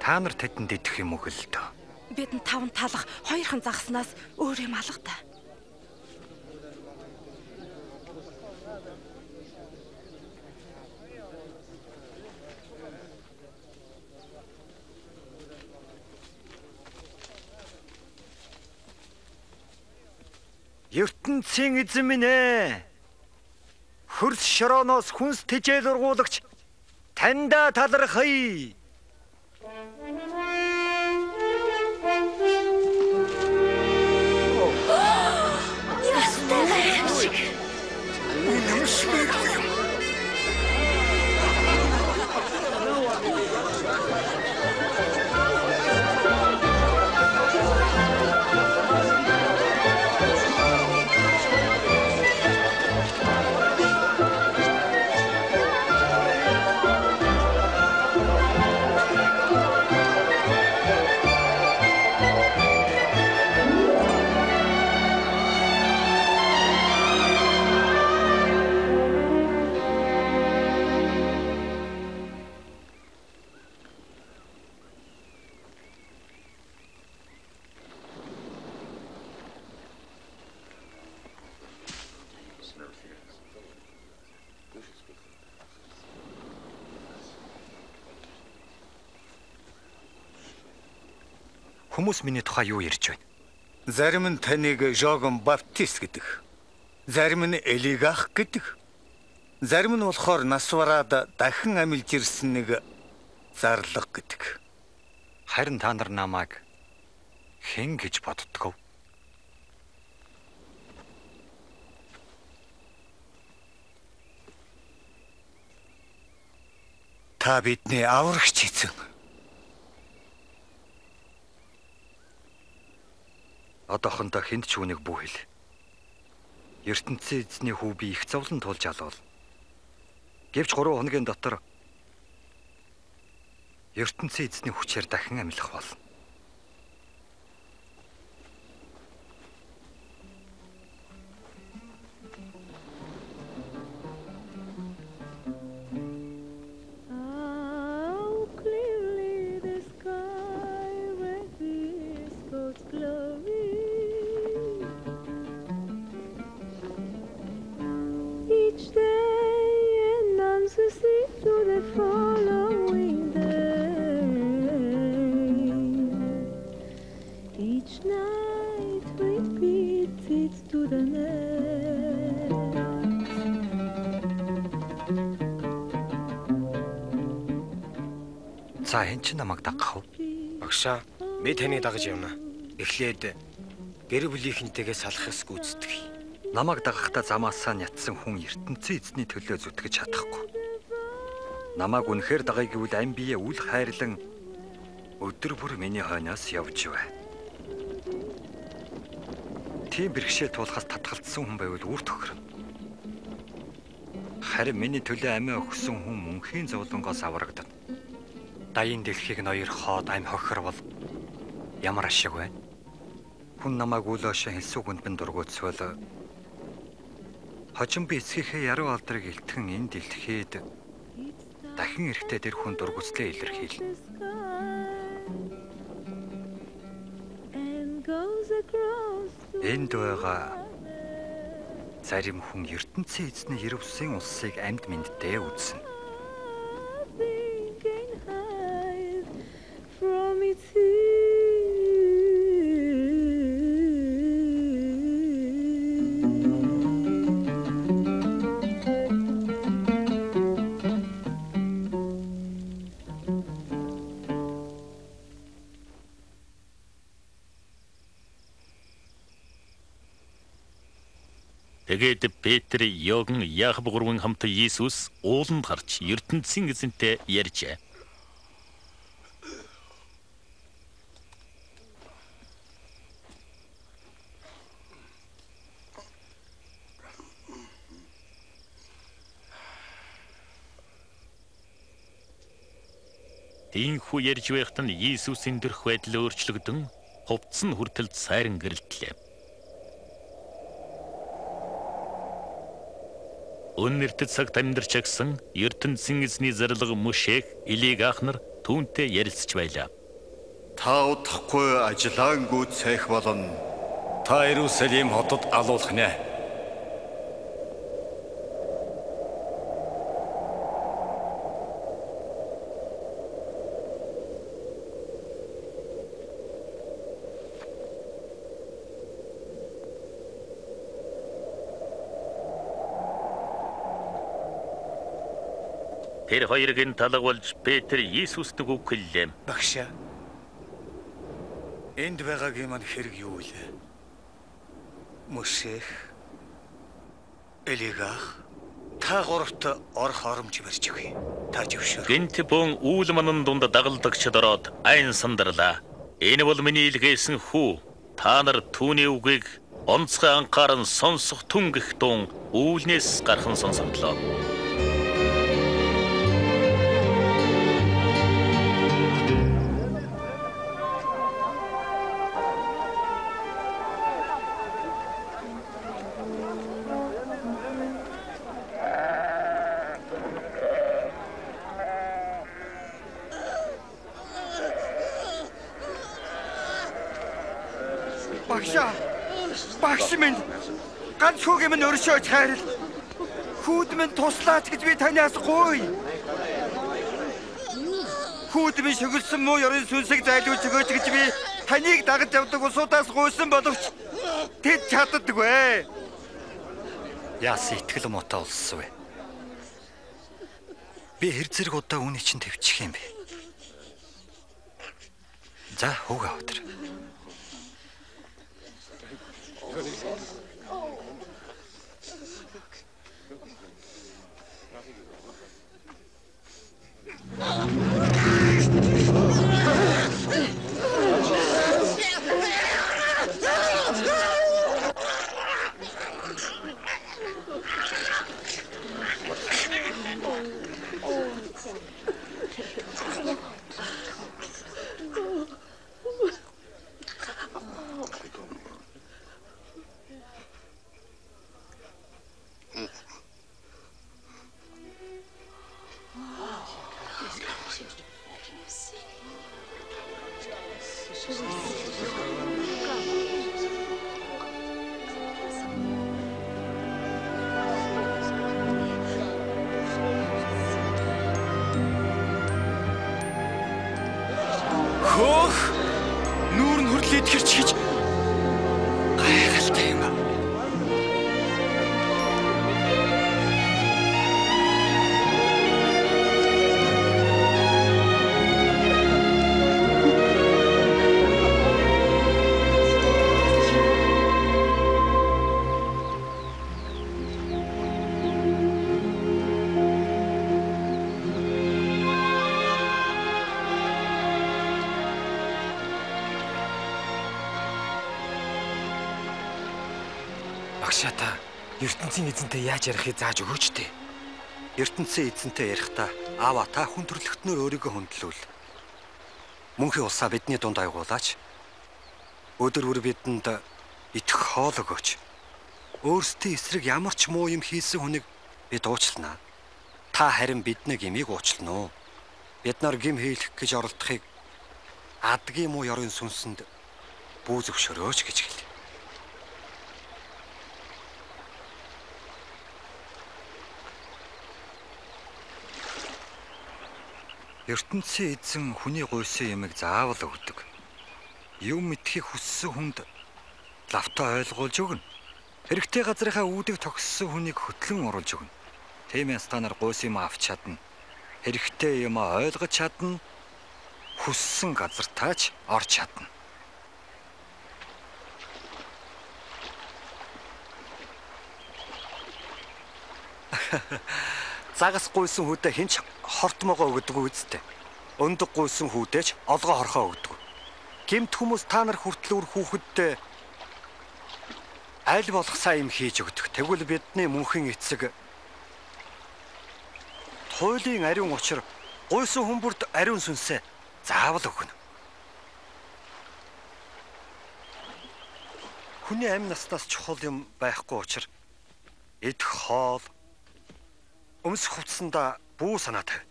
Та нар тэдэнд идэх юм уу хэл тоо. Бидэнд таван талах хоёрхан загснаас өөр юм алга та. Ертөнцийн эзэн минь ээ. Хөрс шорооноос хүнс тэжээл ургуулагч таньда талархъя. Хүмүүс миний тухай юу ярьж байна? Зарим нь таныг Жогон Баптист гэдэг. Зарим нь Элигах гэдэг. Зарим нь болохоор нас бараад дахин амилж ирсэн нэг зарлаг гэдэг. Харин та нар намайг хэн гэж боддгоо? Та бидний аврагч эзэн. Одоохондоо хүнд ч үнийг бүү хэл. ертөнцийн эзний хүү би их зовлон тулж алвал. Гэвч 3 хоногийн дотор ертөнцийн эзний хүчээр дахин амьлах болно. За хэн ч намайг дагах вэ? Багшаа, би таныг дагаж явна. Эхлээд гэр бүлийнхэнтэйгээ салахс гүйцэтгэе. Намайг дагахдаа замаасаа нятсан хүн ертөнцийн эзний төлөө зүтгэж чадахгүй. Намайг үнэхээр дагая гэвэл ам бие үл хайрлан өдөр бүр миний хойноос явж бай. тийм бэрхшээл туулахаас татгалцсан хүн байвал үр төхөрнө. Харин миний төлөө амиа өгсөн хүн мөнхийн зовлонгоос аврагдана. Даян дэлхийг ноёр хоод ам хохирвол ямар ашиг вэ? Хүн намайг үлөөшөө хэлсүү хүнд бин дургуутсвал хожим би эцгийнхээ яруу алдрыг илтгэн энэ дэлхийд дахин эрэхтэй тэр хүн дургуцлээ илэрхийлнэ. Энд байгаа зарим хүн ертөнцийн эзний ерөв үсийн улсыг амьд мэндтэй үзнэ. Петр, Йоган, Яаков гурван хамт Иесус ууланд гарч ертөнцийн эзэнтэй ярьжээ. Тиймхүү ярьж байхад нь Иесусийн дөрх байдал өөрчлөгдөн хувцсан хүртэл сайран гэрэлтлээ. Өнөртөд цагт амьдарч агсан ертөнцийн эзний зарилга Мөшех, Илиг ахнар түүнтэй ярилцж байлаа. Та удахгүй ажиллаангүй цэх болно. Та Иерусалим хотод алуулах нэ. Тэр хоёрыг нь талгуулж Петр Иесуст үг хэллээ. Багш. Энд байгаагийн маань хэрэг юу вэ? Мөшөх Элигах та гуравт орох оромж барьж өгье. Та жившөр. Гинт бон үүл манан дунд дагалдагчд ороод айн сандарлаа. Энэ бол миний илгээсэн хүү. Та нар түүний үгийг онцгой анхааран сонсох түн гих дун үүлнээс гархан сонсогдлоо. Ганц хүүгийн минь өршөөж хайрл. Хүүд минь туслаач гэж би танаас гуй. Хүүд минь шөглсөн муу ёрын сүнсийг зайлуулж өгөөч гэж би таныг дагаж явдаг усудаас гуйсан боловч тэд чаддаггүй. Яас итгэл муутай улссан вэ? Би хэр зэрэг удаа үүний чинь төвчих юм бэ? За хүүг авдар. Oh, my God. Эзэнтэй яаж ярихыг зааж өгөөч дээ. ертөнцийн эзэнтэй ярихдаа аава та хүн төрлөختнөр өөрийгөө хөндлөөл. Мөнхийн улсаа бидний дунд аягуулаач. Өдөр бүр бидэнд итгэх хоол өгөөч. Өөрсдийн эсрэг ямар ч муу юм хийсэн хүнийг бид уучлана. Та харин биднийг имийг уучлана уу? Бид нар гим хийлэх гэж оролдохыг адгийн муу ёрын сүнсэнд бүү зөвшөөрөөч гэж хэлээ. Ертөнцийн эзэн хүний гуйсан ямиг заавал өгдөг. Юм мэдхийг хүссэн хүнд лавтаа ойлгуулж өгнө. Хэрэгтэй газрынхаа үүдэг тогссон хүнийг хөтлөн оруулж өгнө. Тиймээс та нар гуйс юм авч чадна. Хэрэгтэй юм ойлгож чадна. Хүссэн газар тааж орж чадна. Загас гуйсан хүүдээ хинч хортмогоо өгдөг үсттэй. Өндөг гуйсан хүүдээч олгоо хорхоо өгдөг. Гэмт хүмүүс та нар хүртэл үр хүүхэдтэй аль болох сайн юм хийж өгдөг. Тэгвэл бидний мөнхийн эцэг хуулийн ариун учир гуйсан хүмүүрд ариун сүнсээ заавал өгнө. Хүний амь наснаас чухал юм байхгүй учраас идэх хоол өмсөх хувцсандаа бүү санаа тавь.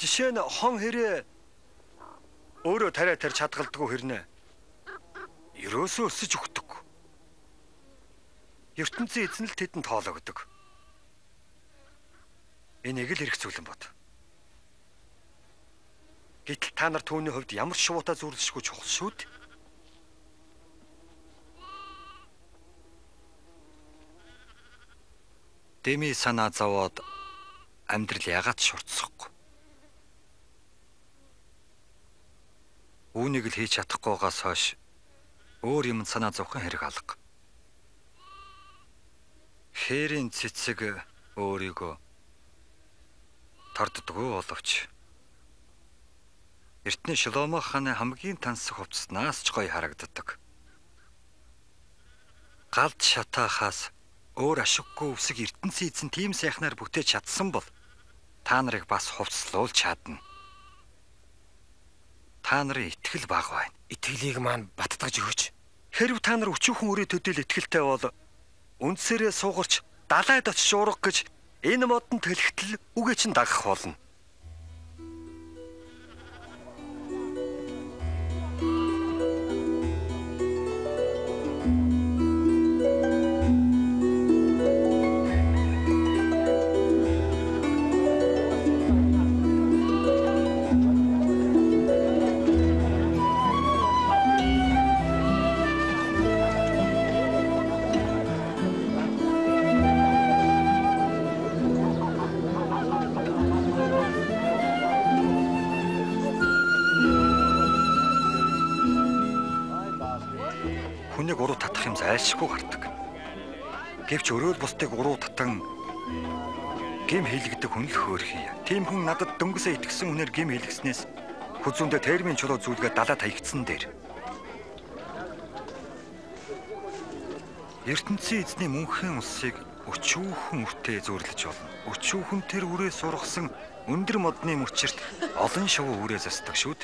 Жишээ нь хон хэрэг өөрөө тариа тарь чадгалдгүй хэрнээ. Ерөөсөө өсөж өгдөг. ертөнцийн эзэн л тэдэнд тоол өгдөг. Энийг л хэрэгцүүлэн бод. Гэтэл та нар түүний хувьд ямар шуута зүрлэшгүй чухал шүү Дэми санаа зовоод амьдрал ягаад шурцсахгүй. Үүнийг л хийж чадахгүйгаас хойш өөр юм санаа зовхон хэрэг алга. Хээрийн цэцэг өөрийгөө торддгоо боловч Эртний Шломо хааны хамгийн тансаг хувцснаас ч гоё харагддаг. Галд шатаахаас өөр ашиггүй үсэг ертөнцийн эзэн тийм сайхнаар бүтээж чадсан бол та нарыг бас хувцлуулж чадна. Та нарын итгэл баг байна. Итгэлийг маань баттгаж өгөөч. Хэрв та нар өчүүхэн өрөө төдийл итгэлтэй бол үндсээрээ суугарч далайд очиж урах гэж энэ модон төлөгтөл үгээ чин дагах болно. Зайлшгүй гардаг. Гэвч өрөөл бусдыг уруу татан гим хийлгдэг хүн л хөөрхий. Тийм хүн надад дөнгөсөө итгэсэн хүнээр гим хийлгэснээс хүзүүндээ термин чулуу зүйлгээ далаа таягдсан дээр. ертөнцийн эзний мөнхийн улсыг өчүүхэн үртэй зөөрлөж болно. Өчүүхэн тэр үрээ сургасан өндөр модны мөчөрт олон шувуу үрээ застдаг шүү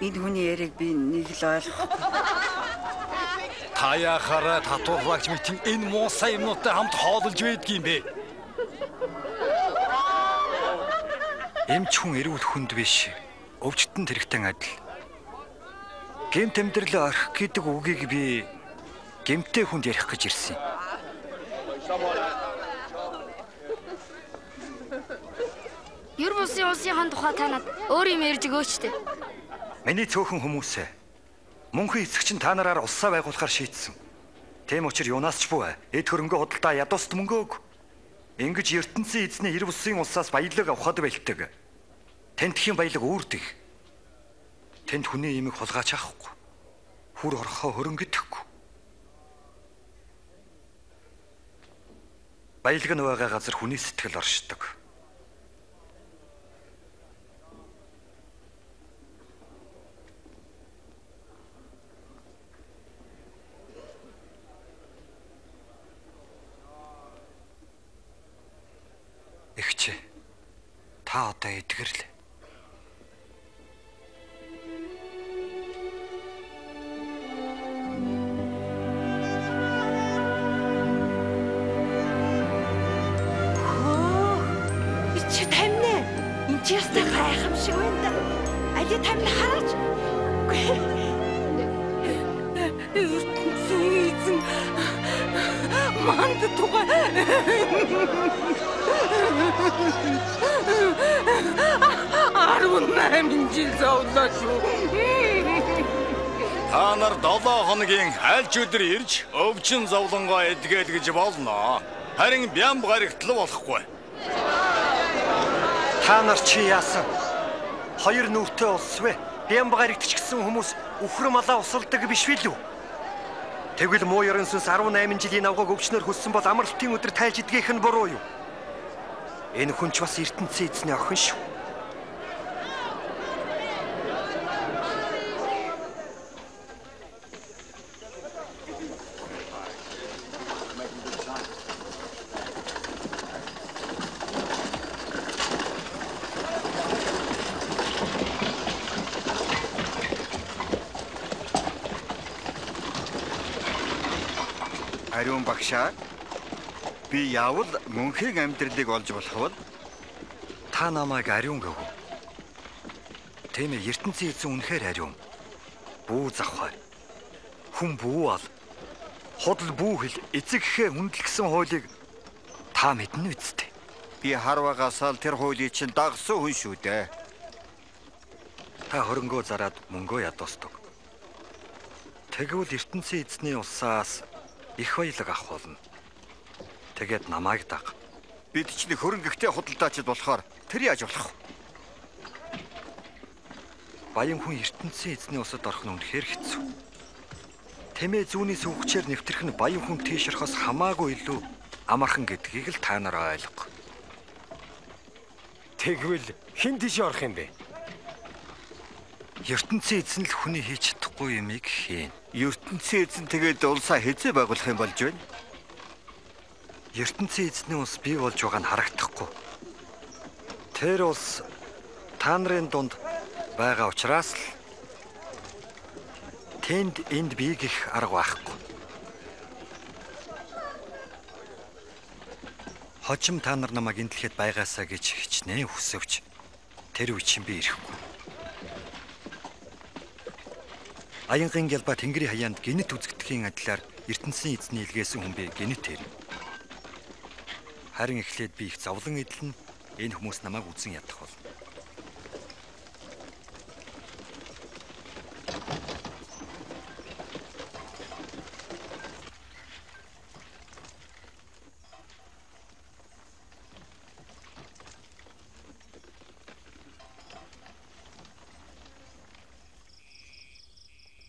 Энэ хүний яриг би нэг л ойлгохгүй. Та яхаараа татварлагч мэтийн энэ муусай юмнуудтай хамт хоололж байдгийм бэ? Эмч хүн эрүүл хүнд биш. Өвчтөн тэрэгтэн адил. Гэмт амьдрал орхих гэдэг үгийг би гэмтэй хүнд ярих гэж ирсэн. Юр бусын улсынхан тухай танад өөр юм ярьж өгөөч тээ. Миний цөөхөн хүмүүсээ мөнхийн эцэг чинь та нараар улсаа байгуулахар шийдсэн. Тийм учраас юунаас ч бүү эд хөрөнгө худалдаа ядуust мөнгө өг. Ингиж ертөнцийн эзний эр бусын улсаас баялаг авахад бэлтэг. Тэнтхийн баялаг үүрдэг. Тэнд хүний имийг хулгаач авахгүй. Хүр орхоо хөрөнгөдөхгүй. Баялаг нь байгаа газар хүний сэтгэл оршдог. Надтай эдгэрл. Би чи тамина. Энд чи ястай гайхамшиг байна да. Али тамина хараач. ертөнцийн эзэн манд тугай. Арван жил зовлоо шүү. Та нар 7 хоногийн альч өдөр ирж өвчин зовлонгоо эдгээд гэж болно. Харин бям гарагтал болохгүй. Та нар чи яасан? Хоёр нүртэй улсвэ. Бям гарагтч гисэн хүмүүс үхэр малаа усалдаг биш үү? Тэгвэл муу ёрын сүнс 18 жилийн авгааг өвчнөр хөссөн бол амралтын өдөр тайлж идгийнх нь буруу юу? Энэ хүн ч бас ертөнцийн эзний охин шүү. Ариун багшаа би яавал мөнхийн амьдралыг олж болох бол Та намайг ариун гэв. Тийм ээ, ертөнцийн эзэн үнэхээр ариун. Бүү завхай. Хүн бүү ал. Худал бүү хэл эцэг гэхээ хүндлэгсэн хуулийг та мэднэ үсттэй. би харвагасаал тэр хуулийг чинь дагсан хүн шүү дээ. Та хөрөнгөө зараад мөнгөө ядуусдаг. Тэгвэл ертөнцийн эзний усаас их баялаг авах болно. Тэгээд намайг даг. Бид ч нэг хөрөнгөтэй худалдаачд болохоор тэр яаж болох вэ? Баян хүн ертөнцийн эзний усад орох нь үнэхээр хэцүү. Тэмээ зүүнээс үхчээр нэвтрэх нь баян хүн тийш орохоос хамаагүй илүү амархан гэдгийг л та нар ойлго. Тэгвэл хэн тийш орох юм бэ? ертөнцийн эзэн л хүний хийж чадахгүй юмыг хийн. ертөнцийн эзэн тэгээд улсаа хизээ байгуулах юм болж байна. Ертөнцийн эзний ус бий болж байгаа нь харагдахгүй. Тэр улс та нарын дунд байгаа учраас л тэнд энд бий гих арга байхгүй. Хожим та нар намайг энэ дэлхийд байгаасаа гэж хичнээн хүсвч тэр үе чинь би ирэхгүй. Аянгийн гялба Тэнгэрийн хаяанд гинэт үзэгдэхийн адилаар ертөнцийн эзний илгээсэн хүн би гинэт тэр. Харин эхлээд би их зовлон эдлэн энэ хүмүүс намайг үзэн ядах бол.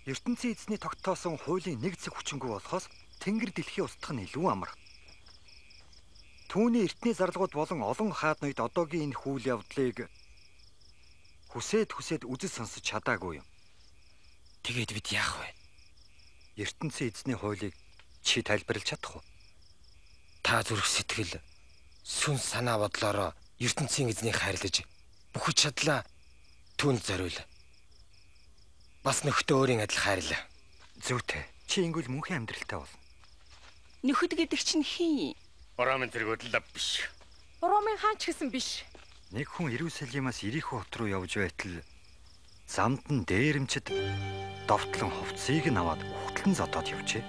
ертөнцийн эзний тогтоосон хуулийн нэг зэг хүчингү болохоос Тэнгэр дэлхийн устдах нь илүү амар. Түүний эртний зарлагууд болон олон хаад ноёд одоогийн энэ хүл явдлыг хүсээд хүсээд үзэл сонсож чадаагүй юм. Тэгээд бид яах вэ? ертөнцийн эзний хуулийг чи тайлбарлаж чадах уу? Та зүрх сэтгэл сүн санаа бодлороо ертөнцийн эзнийг хайрлаж бүхэж чадлаа түнд зориул. Бас нөхдөд өөрийн адил хайрлаа. Зүйтэй. Чи ингэвэл мөнхийн амьдралтай болно. Нөхөд гэдэг чинь хин? Боромын зэрэгүүд л биш. Ромын хаан ч гэсэн биш. Нэг хүн Иерусалимаас Ирихо хот руу явж байтал замд нь дээрэмчд довтлон хувцсыг нь аваад ухтлан зодоод явжээ.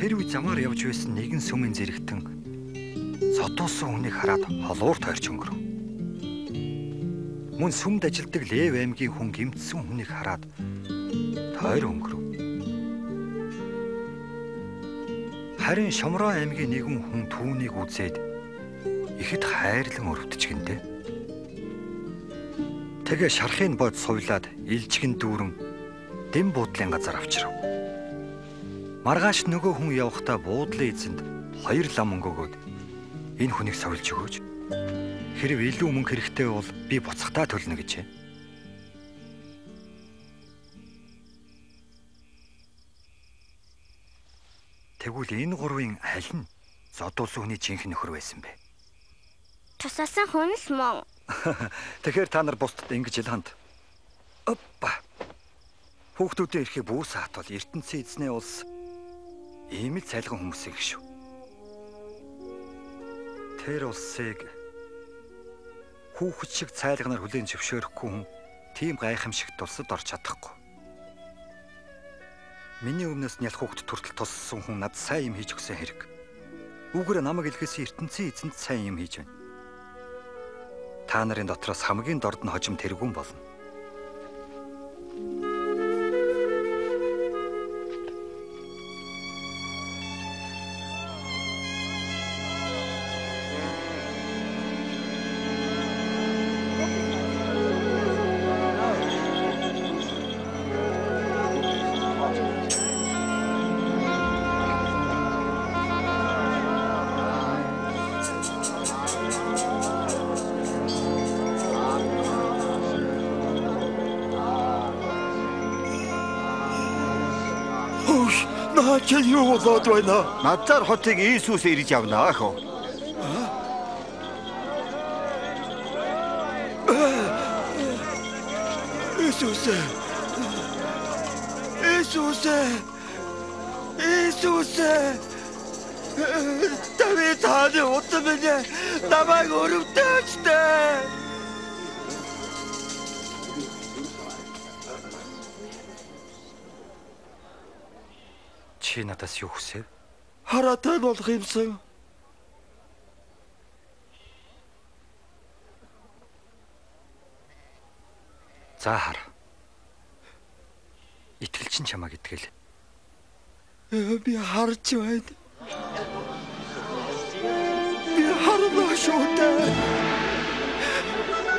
Тэр үе замаар явж байсан нэгэн сүмэн зэрэгтэн зодоосон хүнийг хараад холуур тойрч өнгөрөв. Мөн сүмд ажилдаг Лев аймгийн хүн гимтсэн хүнийг хараад тойр өнгөрөв. Харин Шомроо аймгийн нэгэн хүн түүнийг үзээд ихэд хайрлан өрөвдөжгөндөө. Тэгээ шархыг бод сувлаад илжгэн дүүрэн дэм буудлын газар авчрав. Маргааш нөгөө хүн явхдаа буудлын эзэнд хоёр лам өнгөгөөд энэ хүнийг сувилж өгөөч. Хэрв илүү мөнгө хэрэгтэй бол би буцахтаа төлнө гэжээ. Тэгвэл энэ гурвын аль нь зодуулсан хүний жинхэнэ нөхөр байсан бэ? тусаасан хүн л мөн. Тэгэхээр та нар бусдад ингэж илханд. Оппа. Хүүхдүүдээ ирэхийг бүү саатвал ертөнцийн эзнээ улс ийм л цайлган хүмүүс их шүү. Тэр улсыг хүүхэд шиг цайлганаар хүлээн зөвшөөрөхгүй хүн тийм гайхамшигт улсад орж чадахгүй. Миний өмнөөс нялх хүүхэд төртөл туссан хүн над сайн юм хийж өгсөн хэрэг. Үүгээр намайг илгээсэн ертөнцийн эзэнд сайн юм хийж байна. Та нарын дотроос хамгийн дорд нь хожим тэргүүн болно. Болоод байна? Надаар хотыг Иесус ирж явна ах уу. Иесус. Иесус. Иесус. Хааны утсан минь намайг өрөвдөөчтэй. Чи надаас юу хүсэв? Хараатай болох юмсан. За хар. Итгэл чинь чамайг итгэл. Э, Би харж байна. Би харнаа шүү дээ.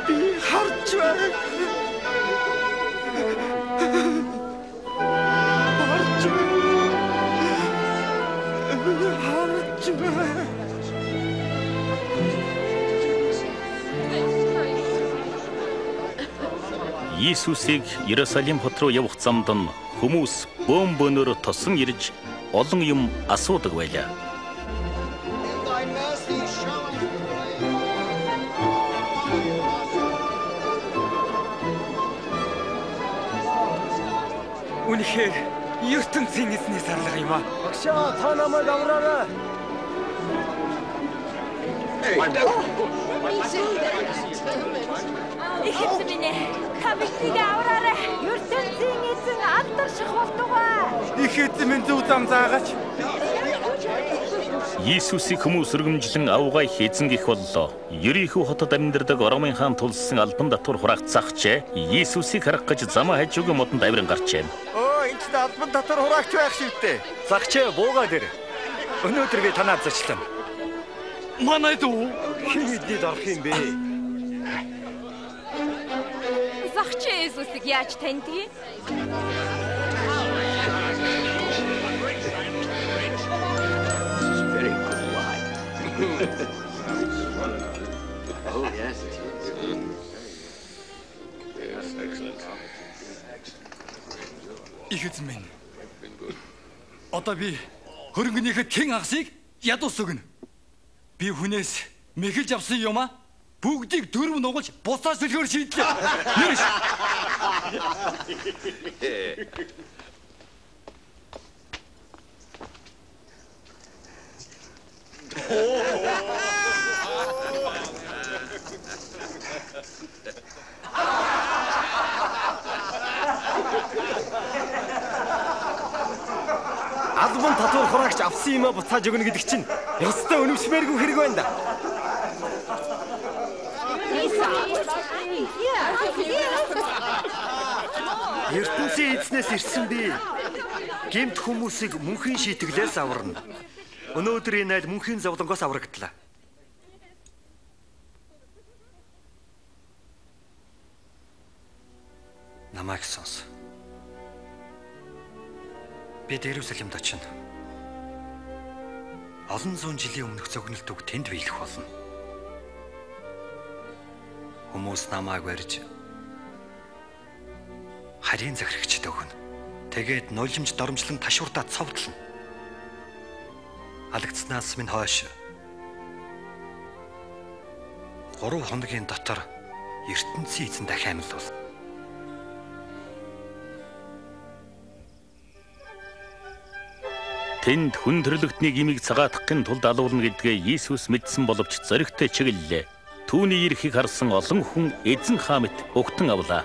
Би харж байна. Харж байна. Иесусыг Иерусалим хот руу явах замд нь хүмүүс бөөм бөөнөөр тосон ирж олон юм асуудаг байлаа. Үнэхээр ертөнцийн эзний сарлага юм аа. Багшаа та намайг авраарай. Их эзэн минь та биднийг авраарай. ертөнцийн эзэн алдарших болтугай. Их эзэн минь зөв зам заагаач. Иесусыг хүмүүс өргөмжлөн авгай хийзэн гих боллоо. Ерийнхүү хотод амьдардаг Ромын хаан тулсан албан татвар хураацсахчээ. Иесусыг харах гэж замаа хажуугийн модонд авиран гарчээ. Оо, энэ чинь албан татвар хураагч байх шивтэй. Загчээ буугаад ир. Өнөөдөр би танаад зачлаа. Манай дүү хин эднийд орох юм бэ? Загч Иесусыг яаж таньдгийг? Oh, yes, it is. Yes, excellent. Их эзэн минь. Одоо би хөрөнгөнийхөө хэн агсыг ядуус өгнө. 비훈에서 맥을 잡수요마? 북딕 더러운 노골 보따스 걸시 있다 내리시 오 Албан татвар хураагч авсан юмаа буцааж өгнө гэдэг чинь ёстой өнөмсмээргүй хэрэг байна да. ертөнцийн эзнээс ирсэн би. Гэмт хүмүүсийг мөнхийн шийтгэлээс аварна. Өнөөдөр энэ айл мөнхийн зовлонгоос аврагдлаа. Намайг сонс. Би Дээрүсалимд очино. Олон зуун жилийн өмнөх зөгнөлт үг тэнд биелэх болно. Хүмүүс намайг барьж харийн захирагчд өгнө. Тэгээд нулимж доромжлон ташуурдаа цовдлно. Алагдснаас минь хойш 3 хоногийн дотор ертөнцийн эзэн дахин амьлуул. Тэнд хүн төрлөختний имийг цагаатгахын тулд алуулна гэдгээ Иесус мэдсэн боловч зоригтой чиглэлээ. Түүний ирэхийг харсан олон хүн эзэн хаамт өгтөн авлаа.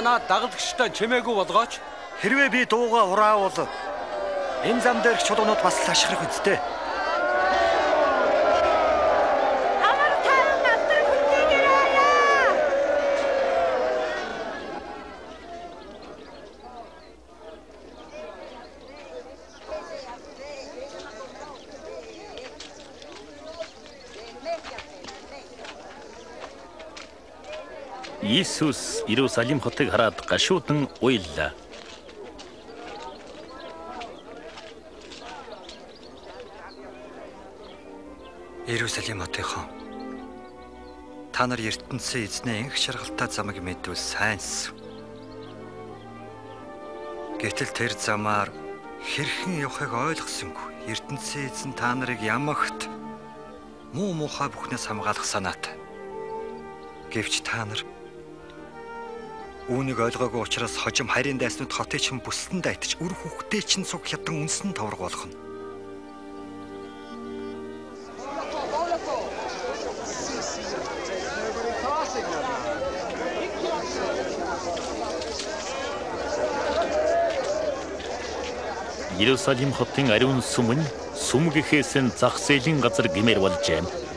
Наад дагалдагчтай чимээгүй болгооч. Хэрвээ би дууга ураавал энэ зам дээрх чулуунууд бас л ашиглах үсттэй. Иесус Иерусалим хотыг хараад гашуудан уйллаа. Иерусалим хотынхон та нар ертөнцийн эзнээ инх шаргалтай замыг мэдвэл сайнс. Гэтэл тэр замаар хэрхэн явахыг ойлгосонгүй. ертөнцийн эзэн та нарыг ямагт муу муухай бүхнээс хамгаалах санаатай. Гэвч та нар үүнийг ойлгоогүй учраас хожим харийн дайснууд хотыг чинь бүсэнд айтж үр хүүхдээ чинь цуг хятан үнсэн товрог болох нь. Иерусалим хотын ариун сүм нь сүм гэхээс нь зах зээлийн газар гэмээр болжээ.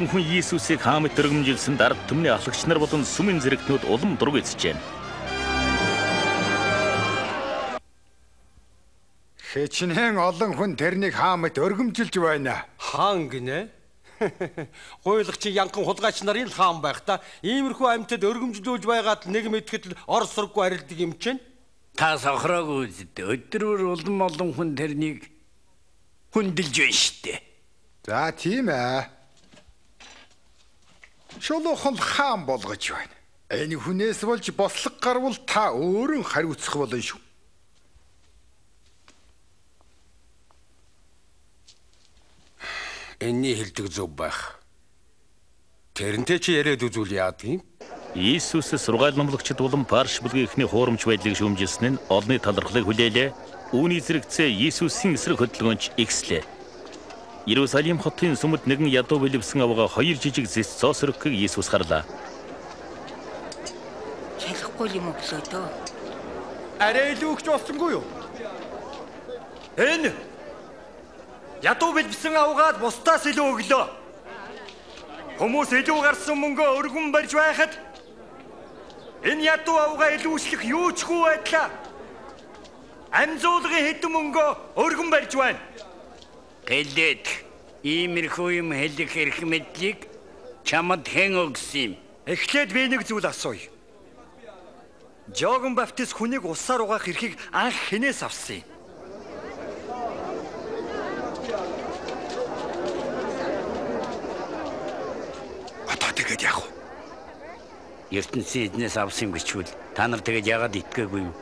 Олон хүн Иесусыг хаамт өргөмжилсэн дард түмний ахлагч нар болон сүмийн зэрэгтнүүд улам дург эзжээ. Хэчнээн олон хүн тэрнийг хаамт өргөмжилж байна. Хаан гинэ? Гуйлагч янхан хулгайч нарын л хаан байх та. Иймэрхүү амьтад өргөмжлүүлж байгаад нэг мэдхэд ор сурггүй арилдаг юм чинь. Та сохроогүй үстэ. Өдрөөр улам олон хүн тэрнийг хүндэлж байна штэ. За тийм ээ. Шулуухан хаан болгож байна. Энэ хүнээс болж бослог гарвал та өөрөө хариуцах болно шүү. Энийний хэлдэг зөв байх. Тэрнтэй чи яриад үзүүл яадаг юм? Иесус сургаал номлогчд улам парш бүлгийн ихний хуурамч байдлыг шүүмжилсэн нь олны талархлыг хүлээлээ. Үүний зэрэгцээ Иесусийн эсрэг хөдөлгөөнч ихслээ. Иерусалим хотын сүмд нэгэн ядуу бэлэвсэн авгаа хоёр жижиг зэс цоосрөхгийг Иесус харлаа. Шалахгүй юм өглөө дөө. Арай илүү өгч болсонгүй юу? Энэ ядуу бэлбсэн авгаад бусдаас илүү өглөө. Хүмүүс илүү гарсан мөнгөө өргөн барьж байхад энэ ядуу авгаа илүүшлэх юу ч хүү байдлаа. Амзуулгын хэдэн мөнгөө өргөн барьж байна. Гэлээд иймэрхүү юм хэлэх эрх мэдлийг чамд хэн өгсөн юм? Эхлээд би нэг зүйл асууя. Жогон Баптист хүнийг усаар угаах эрхийг анх хинээс авсан юм? Одоо тэгээд яах вэ? ертөнцийн эзнээс авсан юм гэчвэл та нар тэгээд яагаад итгээгүй юм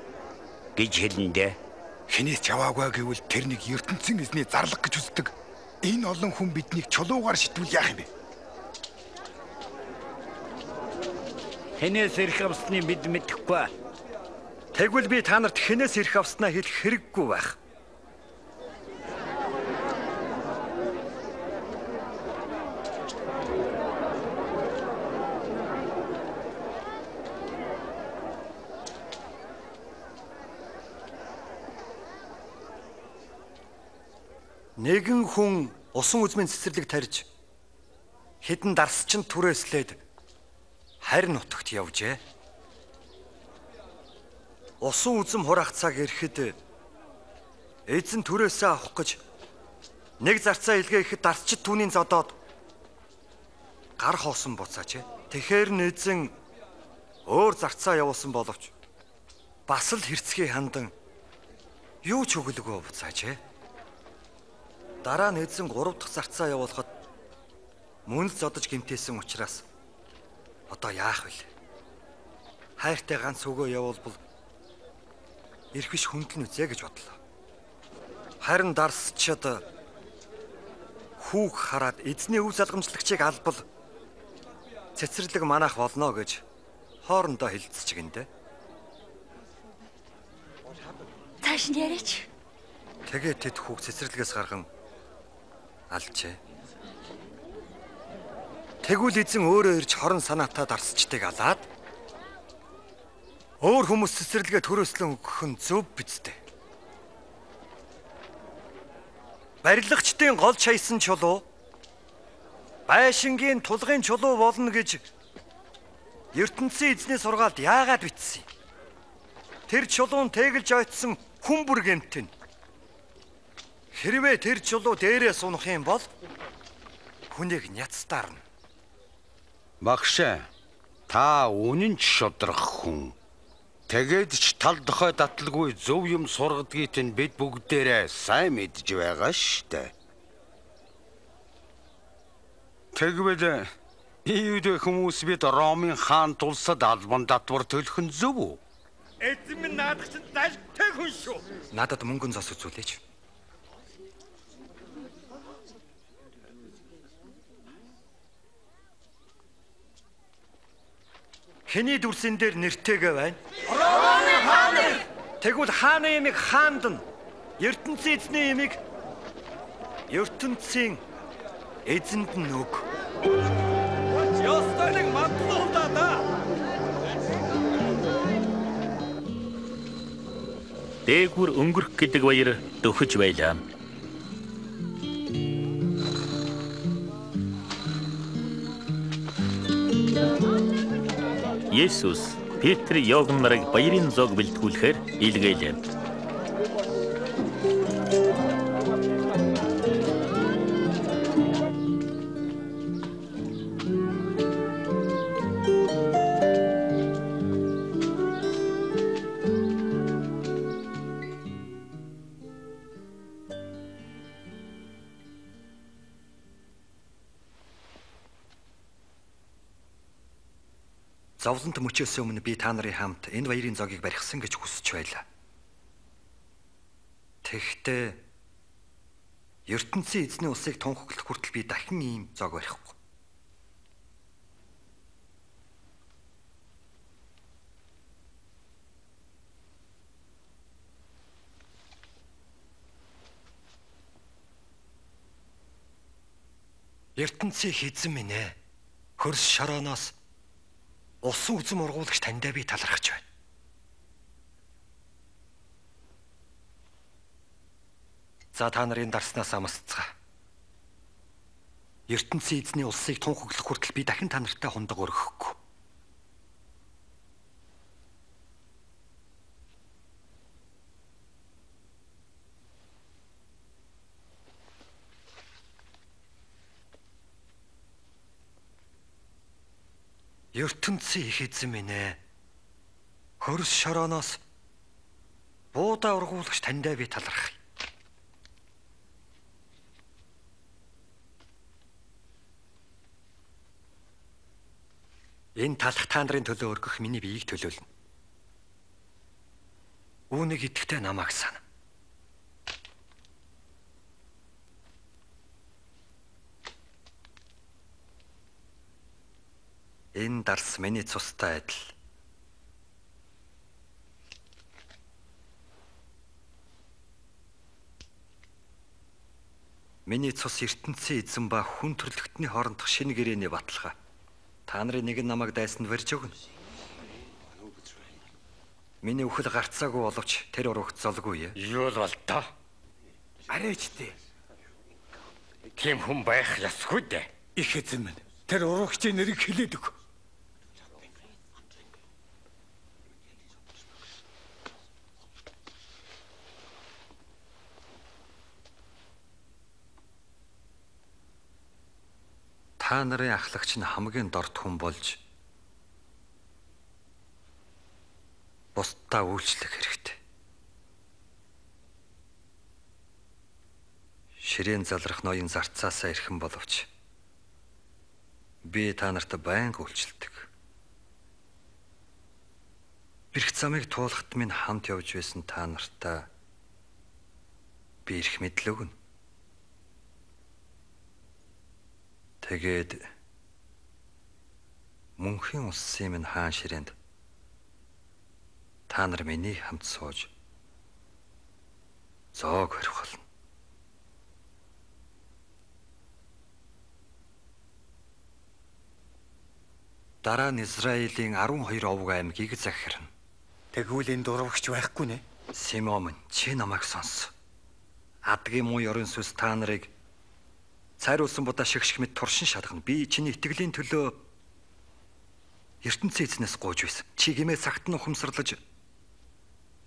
гэж хэлэндээ Хинээс чаваагүй гэвэл тэр нэг ертөнцийн эзний зарлах гэж үздэг. Энэ олон хүн биднийг чулуугаар шитвэл яах юм бэ? хэнээс ирэх авсныг бид мэдэхгүй. Тэгвэл би та нарт хинээс ирэх авснаа хэлэх хэрэггүй байх. Нэгэн хүн усан үзмийн цэцэрлэг тарьж хідэн дарсчин түрээслээд харин нутагт явжээ. Усан үзм хураах цаг ирэхэд эзэн түрээсээ авах гэж нэг зарцаа илгээ ихэд дарсчид түүний зодоод гар хоосон буцаач. Тэгэхэр нь эзэн өөр зарцаа явуулсан боловч бас л хэрцгий хандан юу ч өгөлгүй буцаач. Дараа нь эзэн 3 дахь зарцаа явуулахад мөн зодож гимтээсэн учраас одоо яах вэ? Хайртай ганц өгөө явуулбал ирэх биш хүндэл нүзээ гэж бодлоо. Харин дарсчид хүүг хараад эзний өв залгамжлагчийг албал цэцэрлэг манах болно гэж хоорондоо хэлцчихэндэ. Цааш нь яриач. Тэгээ тэд хүүг цэцэрлэгээс гарган алжээ. Тэгвэл эзэн өөрөө ирж хорон санаатаа дарсчдыг алаад өөр хүмүүс цэцэрлэгээ төрөөслөн өгөх нь зөв биз дээ. Барилгачдын гол чаясан чулуу байшингийн тулгын чулуу болно гэж ертөнцийн эзний сургаалд яагаад бичсэн юм? Тэр чулуун тэгэлж ойтсон хүн бүр гэмтэн. Хэрвээ тэр чулуу дээрээ сунах юм бол хүнийг няцтаарна. Багшаа та үнэн ч шудрах хүн. Тэгээд ч тал дохой таталгүй зөв юм сургадгийг нь бид бүгдээрээ сайн мэдж байгаа штэ. Тэгвэл Иуд хүмүүс бид Ромын хаан тулсад албан татвар төлөх нь зөв үү? Эзэн минь наадах чинь залтай хүн шүү. Надад мөнгөн зос үзүүлээч. Хэний дүрсэн дээр нэртэйгээ байна? Ромын хааны. Тэгвэл хааны ямиг хаанд нь ертөнцийн эзний ямиг ертөнцийн эзэнд нь өг. Ёстой нэг матлуу да да. Дээгүр өнгөрөх гэдэг баяр дөхөж байлаа. Есүс Петр Йоган нарыг баярын зог бэлтгүүлэхээр илгээлээ. Зовлонт мөчөөс өмнө би та нарын хамт энэ баярын зогийг барихсан гэж хүсэж байлаа. Тэгэхдээ ертөнцийн эзний усыг тунхаглах хүртэл би дахин ийм зог барихгүй. ертөнцийн хэзэн минь ээ. Хөрс шорооноос усан үзм ургуулагч таньдаа би талархаж байна. За та нарын дарснаас амсцгаа. ертөнцийн эзний улсыг тунхаглах хүртэл би дахин та нартай хундаг өргөхгүй. Ертөнцийн их эзэн минь ээ. Хөрс шорооноос буудаа ургуулагч таньдаа би талархъя. Энэ талах та нарын төлөө өргөх миний биеийг төлөөлнө. Үүнийг идэхтэй намайг сана. Энэ дарс миний цустай адил. Миний цус ертөнцийн эзэн ба хүн төрлөختний хоорондох шинэ гэрээний баталгаа. Та нарын нэг нь намайг дайсанд барьж өгнө. Миний үхэл гарцаагүй боловч тэр урагт золгүй. Юу л бол тоо. Арайчтэй. Тийм хүн байх ёсгүй дээ. Их эзэн минь. Тэр урагчийн нэрийг хэлээд өг. Та нарын ахлагч нь хамгийн дорд хүн болж бусдаа үйлчлэх хэрэгтэй. Ширээн залрах ноён зарцаасаа ирхэн боловч би та нарт байнга үйлчлдэг. Бэрх замыг туулахт минь хамт явж байсан та нартаа би ирэх мэдл өгнө. Тэгээд мөнхийн улсын минь хаан ширээнд та нар миний хамт сууж зоог хорих болно. Дараа нь Израилийн 12 овг аймгийг захирна. Тэгвэл энэ дурвагч байхгүй нэ? Симон чи намайг сонс. Адгийн муу ёрын сүс та нарыг цайруулсан будаа шигшг мэд туршин шалгана. Би чиний итгэлийн төлөө ертөнцийн эзнээс гуйж байсан. Чи гимээ цагт нь ухамсарлаж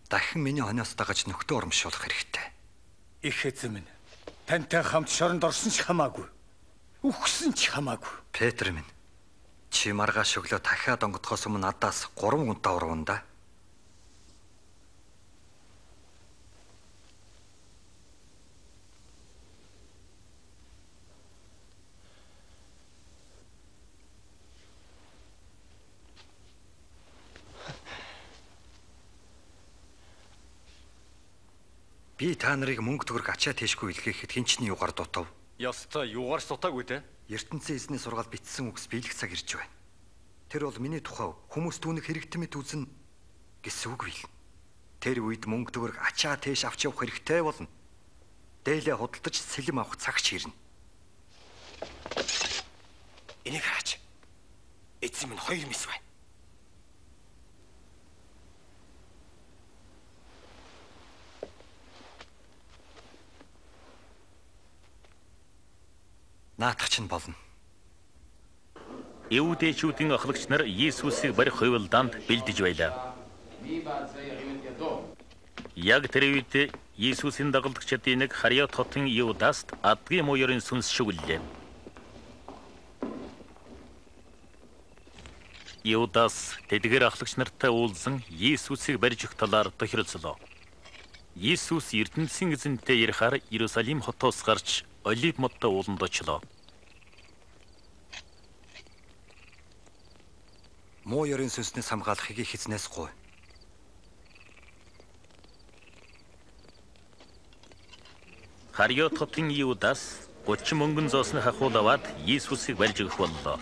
дахин миний хониос дагаж нөхдөө урамшуулах хэрэгтэй. Их эзэн минь. Тантай хамт шоронд орсон ч хамаагүй. Үхсэн ч хамаагүй. Петр минь. Чи маргааш өглөө дахиад онгодохоос өмнө надаас 3 гунтаа урван Би та нарыг мөнгө төгрөг ачаа тийшгүй илгээхэд хинчний югаар дутав. Ёстой юугаар сутаагүй те? ертөнцийн эзний сургаал бичсэн үгс биелэх цаг ирж байна. Тэр бол миний тухай хүмүүс түүнийг хэрэгтэн мэт үзнэ гэсэн үг бил. Тэр үед мөнгө төгрөг ачаа тийш авч явах хэрэгтэй болно. Дээлээ худалдаж сэлэм авах цаг ч ирнэ. Энийг хараач. Эзэн минь хоёр мис байна. Наадах чинь болно. Иудээчүүдийн ахлагч нар Иесусыг барих хувилдаанд бэлдэж байлаа. Яг тэр үед Иесусийн дагалдагчдын нэг Хариот хотын Иудаст адгийн муурын сүнс шүглээ. Иудас тэдгээр ахлагч нартай уулзсан Иесусыг барьж өгөх талаар тохиролцлоо. Иесус Эрдэнэсийн эзэнтэй ярихаар Иерусалим хотоос гарч Олив модтой ууланд очлоо. Муу ёрын сүнснээс хамгаалахыг хизнээс гуй. Хариот хотын Иудас 30 мөнгөн зоосны хахуул аваад Иесусыг барьж өгөх боллоо.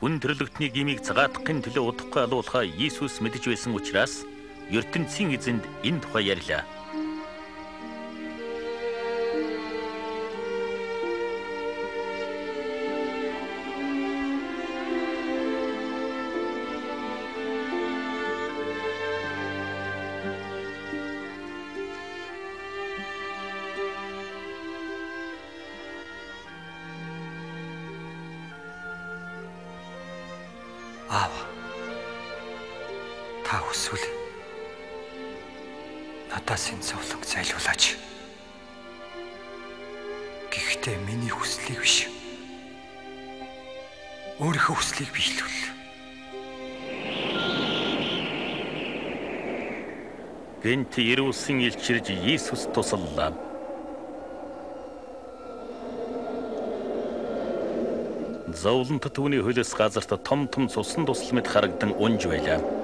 Хүн төрлөختний гимиг цагаатгахын төлөө удахгүй алуулахаа Иесус мэдэж байсан учраас ертөнцийн эзэнд энэ тухай ярьлаа. Иерусалим илчирж Иесус тусаллаа. Зовлонт түүний хөлөөс газарт том том цусан тусал мэт харагдан унж байлаа.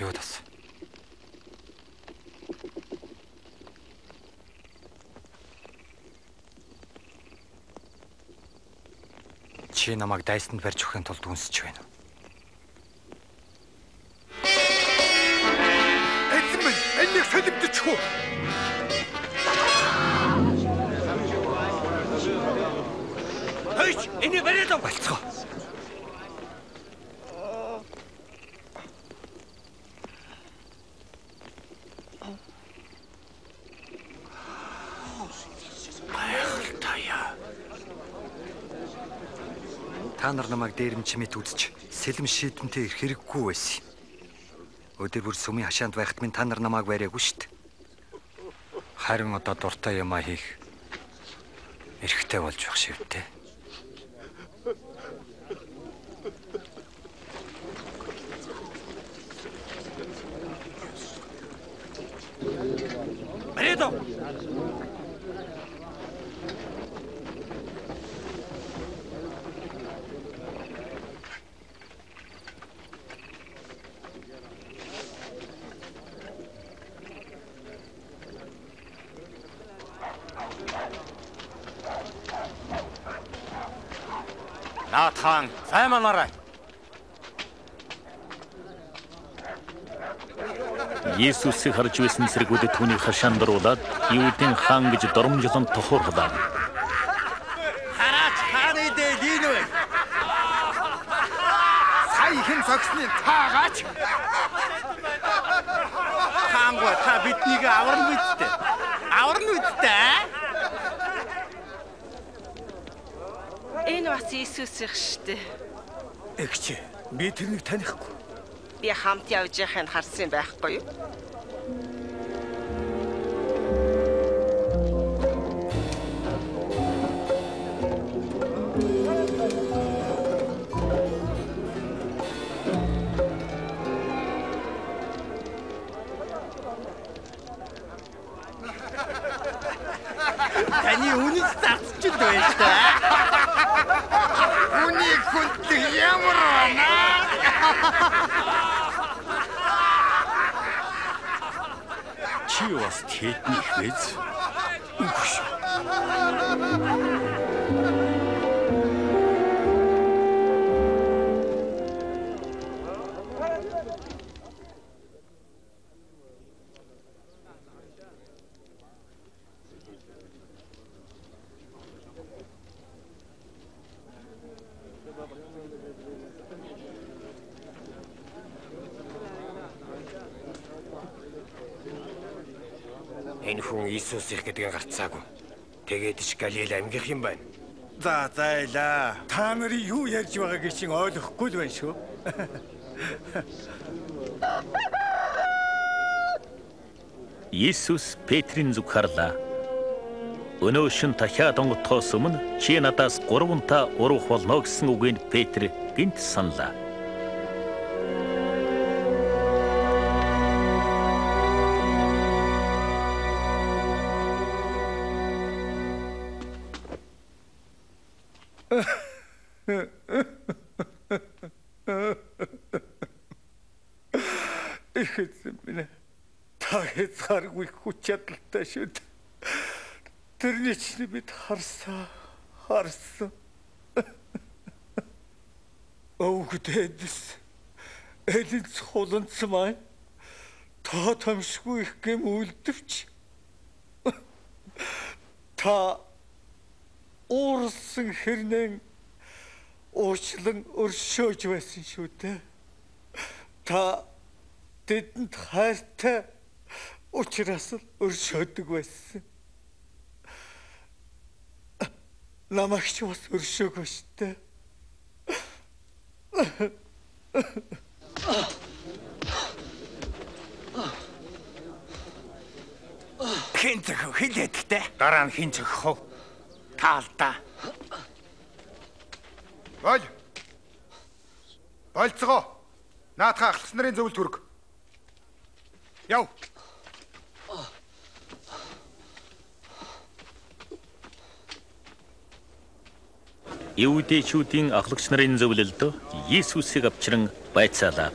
Юудас. Чи намайг дайсанд барьж өгөхийн тулд үнсэж байна. Эзэн минь энийг солимтчихгүй. Хөөч, энийг бариад ав. Болцгоо. Гайхалтайя. Намайг дээрэмчмэт үзэж сэлэм шийдэмтэй ирэх хэрэггүй байсан. Өдөр бүр сүмийн хашаанд байхад минь та нар намайг бариагүй шүү дээ. Харин одоо дуртай юмаа хийх эрхтэй болж байх шивтэй. Бариад ав. Наатхан сайн манараа. Иесусыг харж байсан зэргүүдэд түүний хашаанд оруулаад Юудын хаан гэж доромжлон тохиорлоо. Хараач хааны дээр ийн вэ? Сая ихэн зогсны таагач. Хаангаа та биднийг аварна бидтэй. Аварна бидтэй. Энэ бас Иесусих штэ. Эгч би тэрнийг танихгүй. Би хамт явж байхыг харсан байхгүй юу? Хүн Иесус их гэдгийг гарцаагүй. Тэгээд ч Галил аймгийнх юм байна. За зайлаа. Та нарын юу ярьж байгааг чинь ойлгохгүй л байна шүү. Иесус Петрийн зүг харлаа. Өнөө шин дахиад онготхоос өмнө чи надаас 3 та уруух болно гэсэн үгэнд Петр гинт саналаа. Их эзэн минь та хязгааргүй хүч чадалтай шүү дээ. Тэрний чинь бид харсаа харсан. Өвгдөөс элэнц хуланц маань та тамшгүй их гэм үлдэвч та уурсан хэрнэн уучлан өршөөж байсан шүү дээ. Та тэдэнд хайртай учраас л өршөөдөг байсан. Намагч бас өршөөгөө штэ. Хин зөхөө хэлээд гэдэг. Дараа нь хин зөхөө. Таалдаа. Бол. Болцгоо. Наадхаа ахлах нарын зөвлөлт хүрг. Яв. Иудейчүүдийн ахлагч нарын зөвлөлд Иесусыг авчран байцаалаа.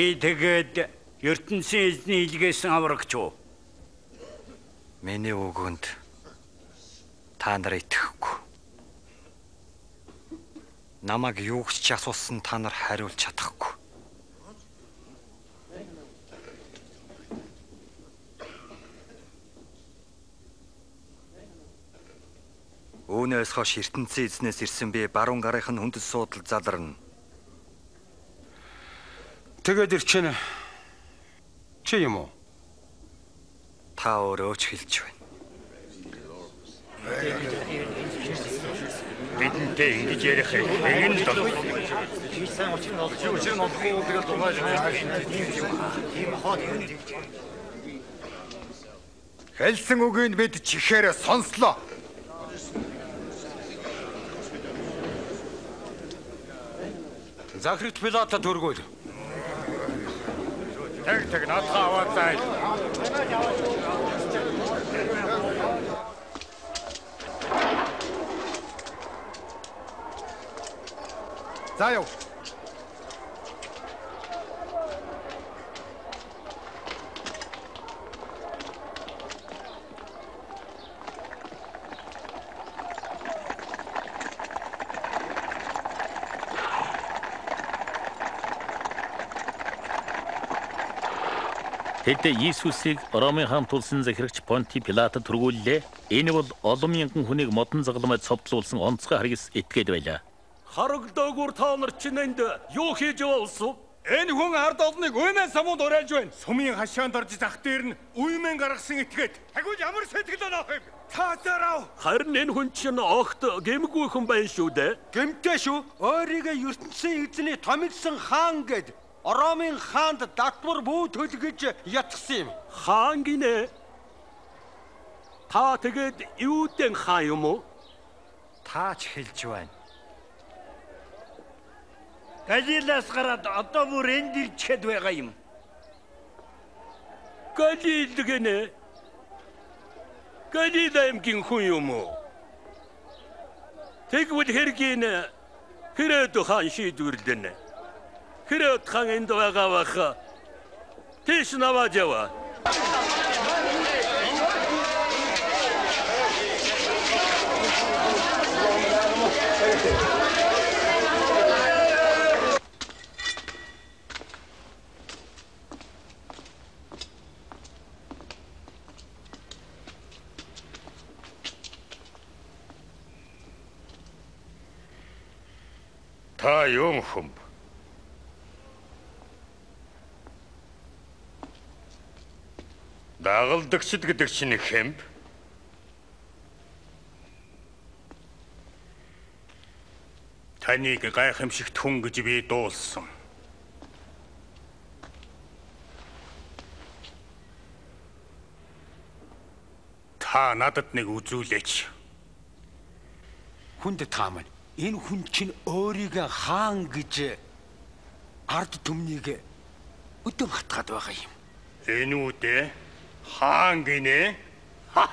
Чи тэгээд ертөнцийн эзний илгээсэн аврагч уу? Миний үгэнд та нар итгэхгүй. Намаг юу ч ч асуусан та нар хариулж чадахгүй. Үүнээс хойш ертөнцийн эзнээс ирсэн би баруун гарынх нь хүндэс суудал заларна. Тэгээд ирчэнэ. Чи юм уу? Та өөрөө ч хэлж байна. Бидэнтэй ингэж ярих энэ л дол. сайн учир нь олж учир нь олохгүй тэгэл дугааж тийм хоод юм. Хэлсэн үгийг бид чихээр сонслоо. Захирч Пилатад өргөөл. Тэг тэг надхаа аваад зай. Тэд Иесусыг Ромын хаан тулсан захирагч Понти Пилатад түргүүллээ. Энэ бол олон мянган хүнийг модон загалмайд цовдлуулсан онцгой харгас этгээд байлаа. Харагдаагүй та нар чинь энд юу хийж явуулсан? Энэ хүн ард олныг уймэн самууд урайлж байна. Сумын хашаанд орж зах дээр нь уймэн гаргасан этгээд. Агуул ямар сэтгэл онох юм? Та зарав. Харин энэ хүн чинь огт гэмгүй хүн байна шүү дээ. Гэмтэй шүү. Өөрийгөө ертөнцийн эзний томилсон хаан гэд Ромын хаанд датвар бүү төлгөж ятгсан юм. Хаан гинэ. Та тэгээд юудын хаан юм уу? Таач хэлж байна. Галилаас гараад одоо бүр энд ирчихэд байгаа юм. Галил гинэ. Галил аймгийн хүн юм уу? Тэгвэл хэргийн хэрэг хаан шийдвэрлэнэ. Хэрэг хаан энд байгаа бах. Тийш наваад яваа. Та юм хүм. Агалдагчд гэдэг чинь хэмб. Таныг гайхамшигт хүн гэж би дуулсан. Та надад нэг үзүүлээч. Хүнд та минь энэ хүн чинь өөрийгөө хаан гэж ард түмнийг өдөн хатгаад байгаа юм. Энэ үдэ хаан гинэ.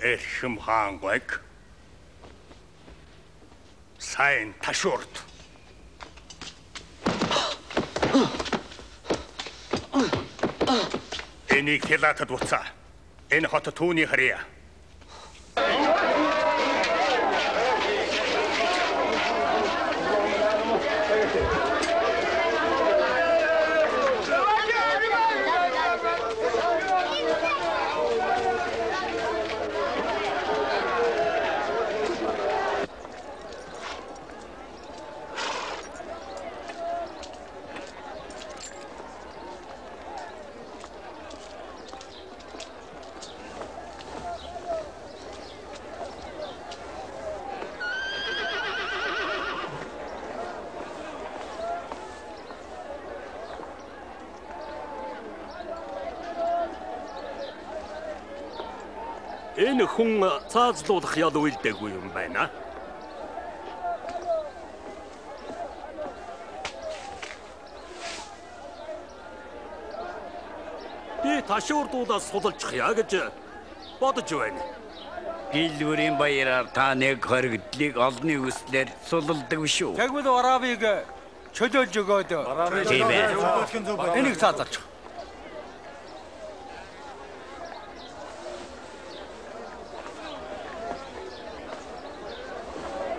Эрхэм хаан гойг. Сайн ташуурд. Энийг Пилатад буцаа. Энэ хот түүний харьяа. Энэ хүн цаазлуулах ял үйлдэггүй юм байна. Би ташуурдуудаас сулжчихъя гэж бодож байна. Гэлвэрийн баяраар та нэг хоригдлыг олны үслээр сулалдаг шүү. Тэгвэл Варавыг чөлөөлж өгөөд. Тийм ээ. Энийг цаазалж.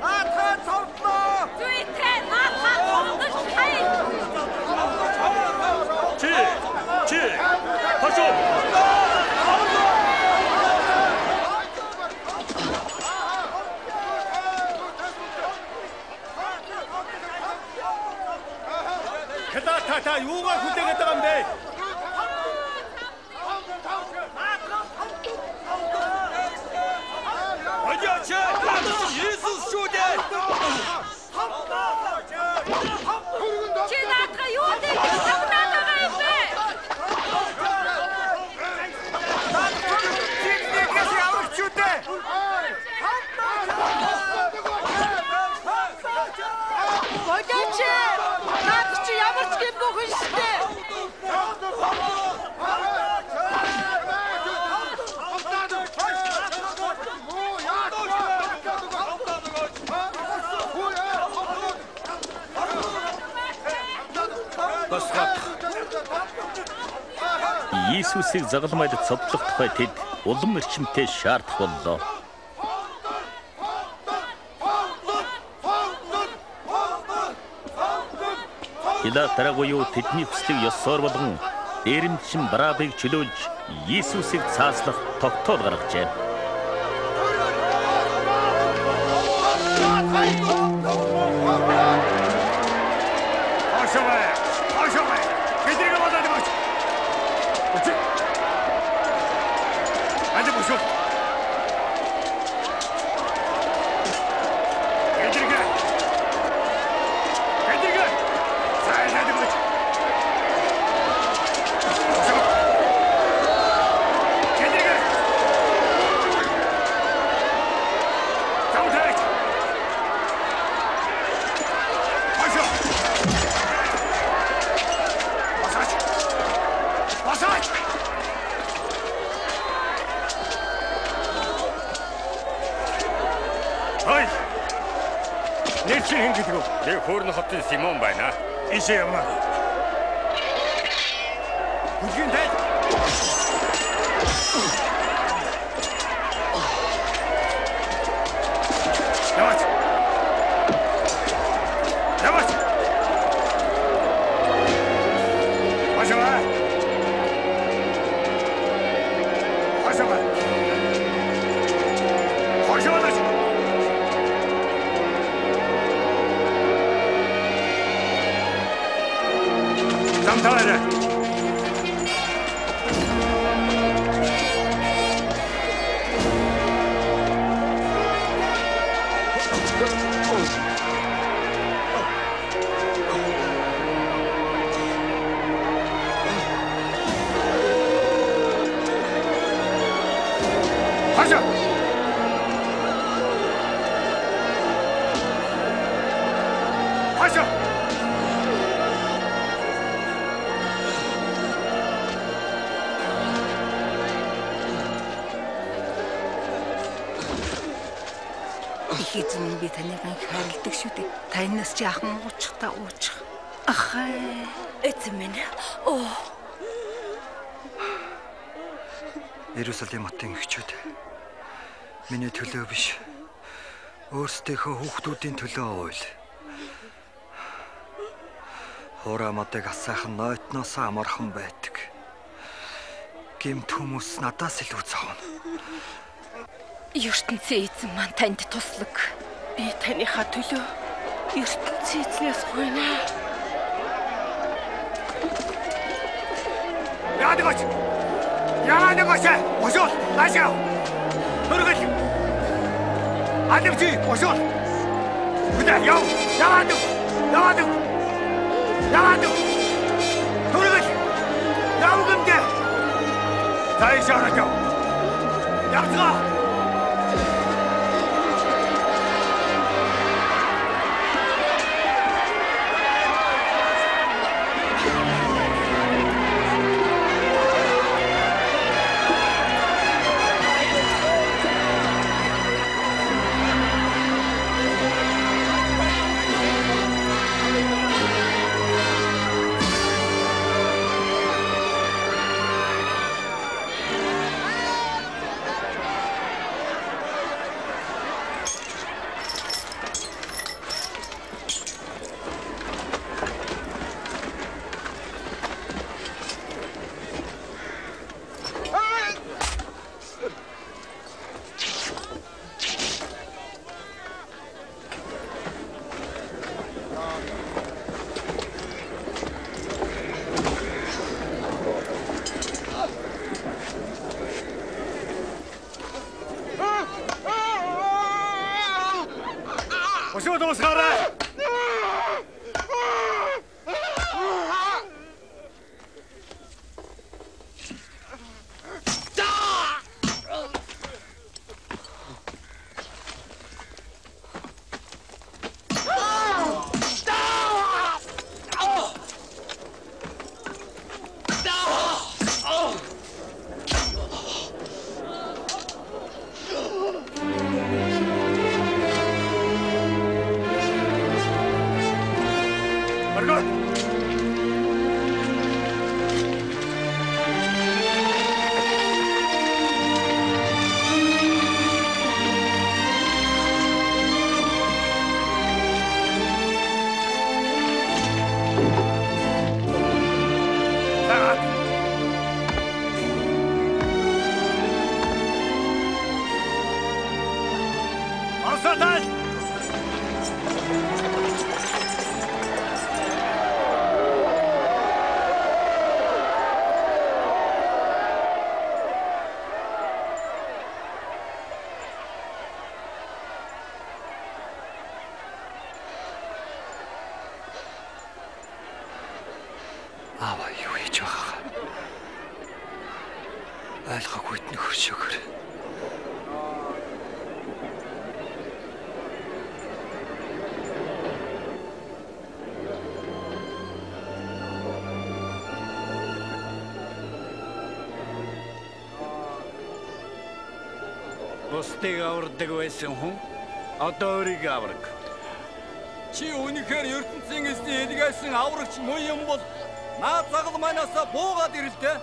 Наатхан цовдлоо. Зүйтэй наатхан цовдож хай. Чи чи хашо. Та та юугаар хүлээгээд байгаа юм бэ? Хожооч! Иесус шүү дээ. Чи наатхан юу дээр савнаад байгаа юм бэ? Чинээс явах шүү дээ. Хожооч! Наад чи ямар ч гэм бүхэн штэ. Босгоод Иесусыг загалмайд цодлох тухай тэд улам эрчимтэй шаардах боллоо. Пилат дараагүй тэдний хүслийг ёсоор болгон дээрэмчин Барабыг чөлөөлж Иесусыг цааслах тогтоол гаргажээ. Та энэс чи ахын уучихта уучих. Ахай. Эзэн минь. Оо. Иерусалим хотын эхчүүд миний төлөө биш өөрсдийнхөө хүүхдүүдийн төлөө уйл. Хурамадаг асаахан нойтноос амархан байдаг. Гимт хүмүүс надаас илүү цаавна. ертөнцийн эзэн маань танд туслаг. Би таныхаа төлөө ертөнцийн эзнээс гуйна. Яадаг оч! Яадаг оч! Ошол! Наашаа! Хөргөл! Аливчи! Ошол! Хүдэ яв! Яадаг! Яадаг! Яадаг! Хөргөл! Явгамдэ! Тайшаа яв! Явцгаа! Бусдыг авардаг байсан хүн одоо өөрийгөө авраг. Чи үнэхээр ертөнцийн эзний элгээсэн аврагч муу юм бол наад загал манаасаа буугаад ирэлтэй. Одоо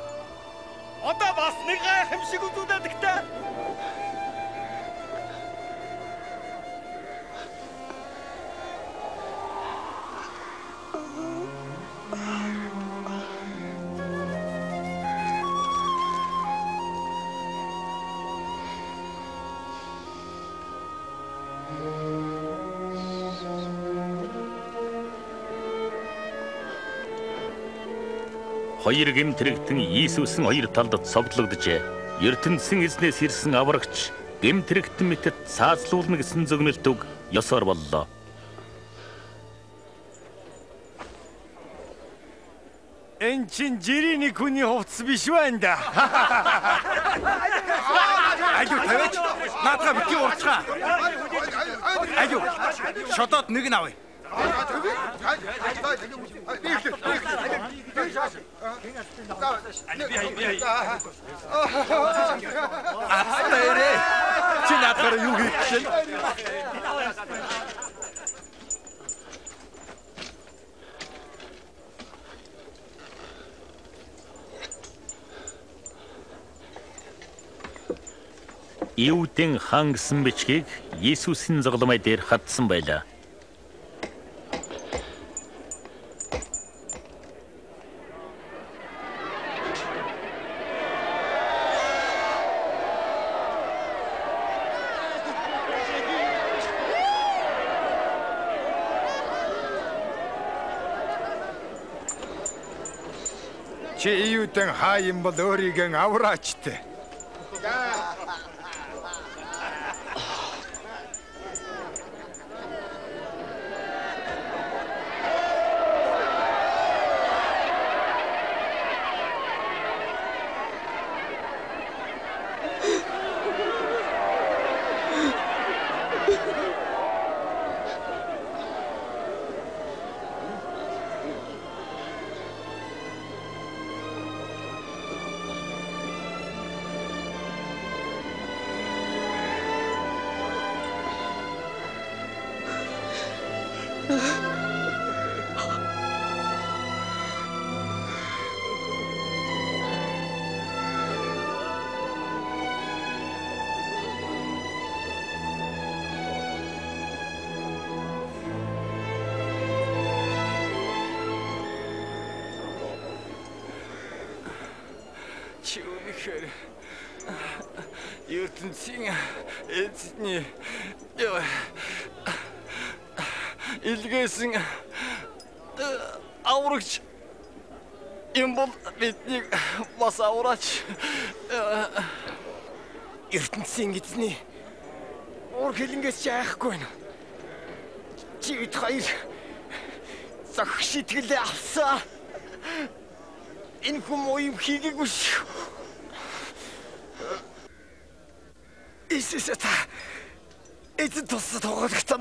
Хоёр гэмт хэрэгтэн Иесус нь хоёр талд цовдлогджээ. ертөнцийн эзнээс ирсэн аврагч гэмт хэрэгтэн мэтэд цаазлуулна гэсэн зөгнөлтөг ёсоор боллоо. Эн чин жирийн хүний хувцас биш байна да. Аюу тавиач. Наадга битгий урчгаа. Аюу. Шодоод нэг нь авъя. Астайрэ. Чи наадгаар юу чинь? Иудын хаан гэсэн бичгийг Иесусийн зогломой дээр хатсан байлаа. Июдэн хаа юм бол өөрийгөө авраач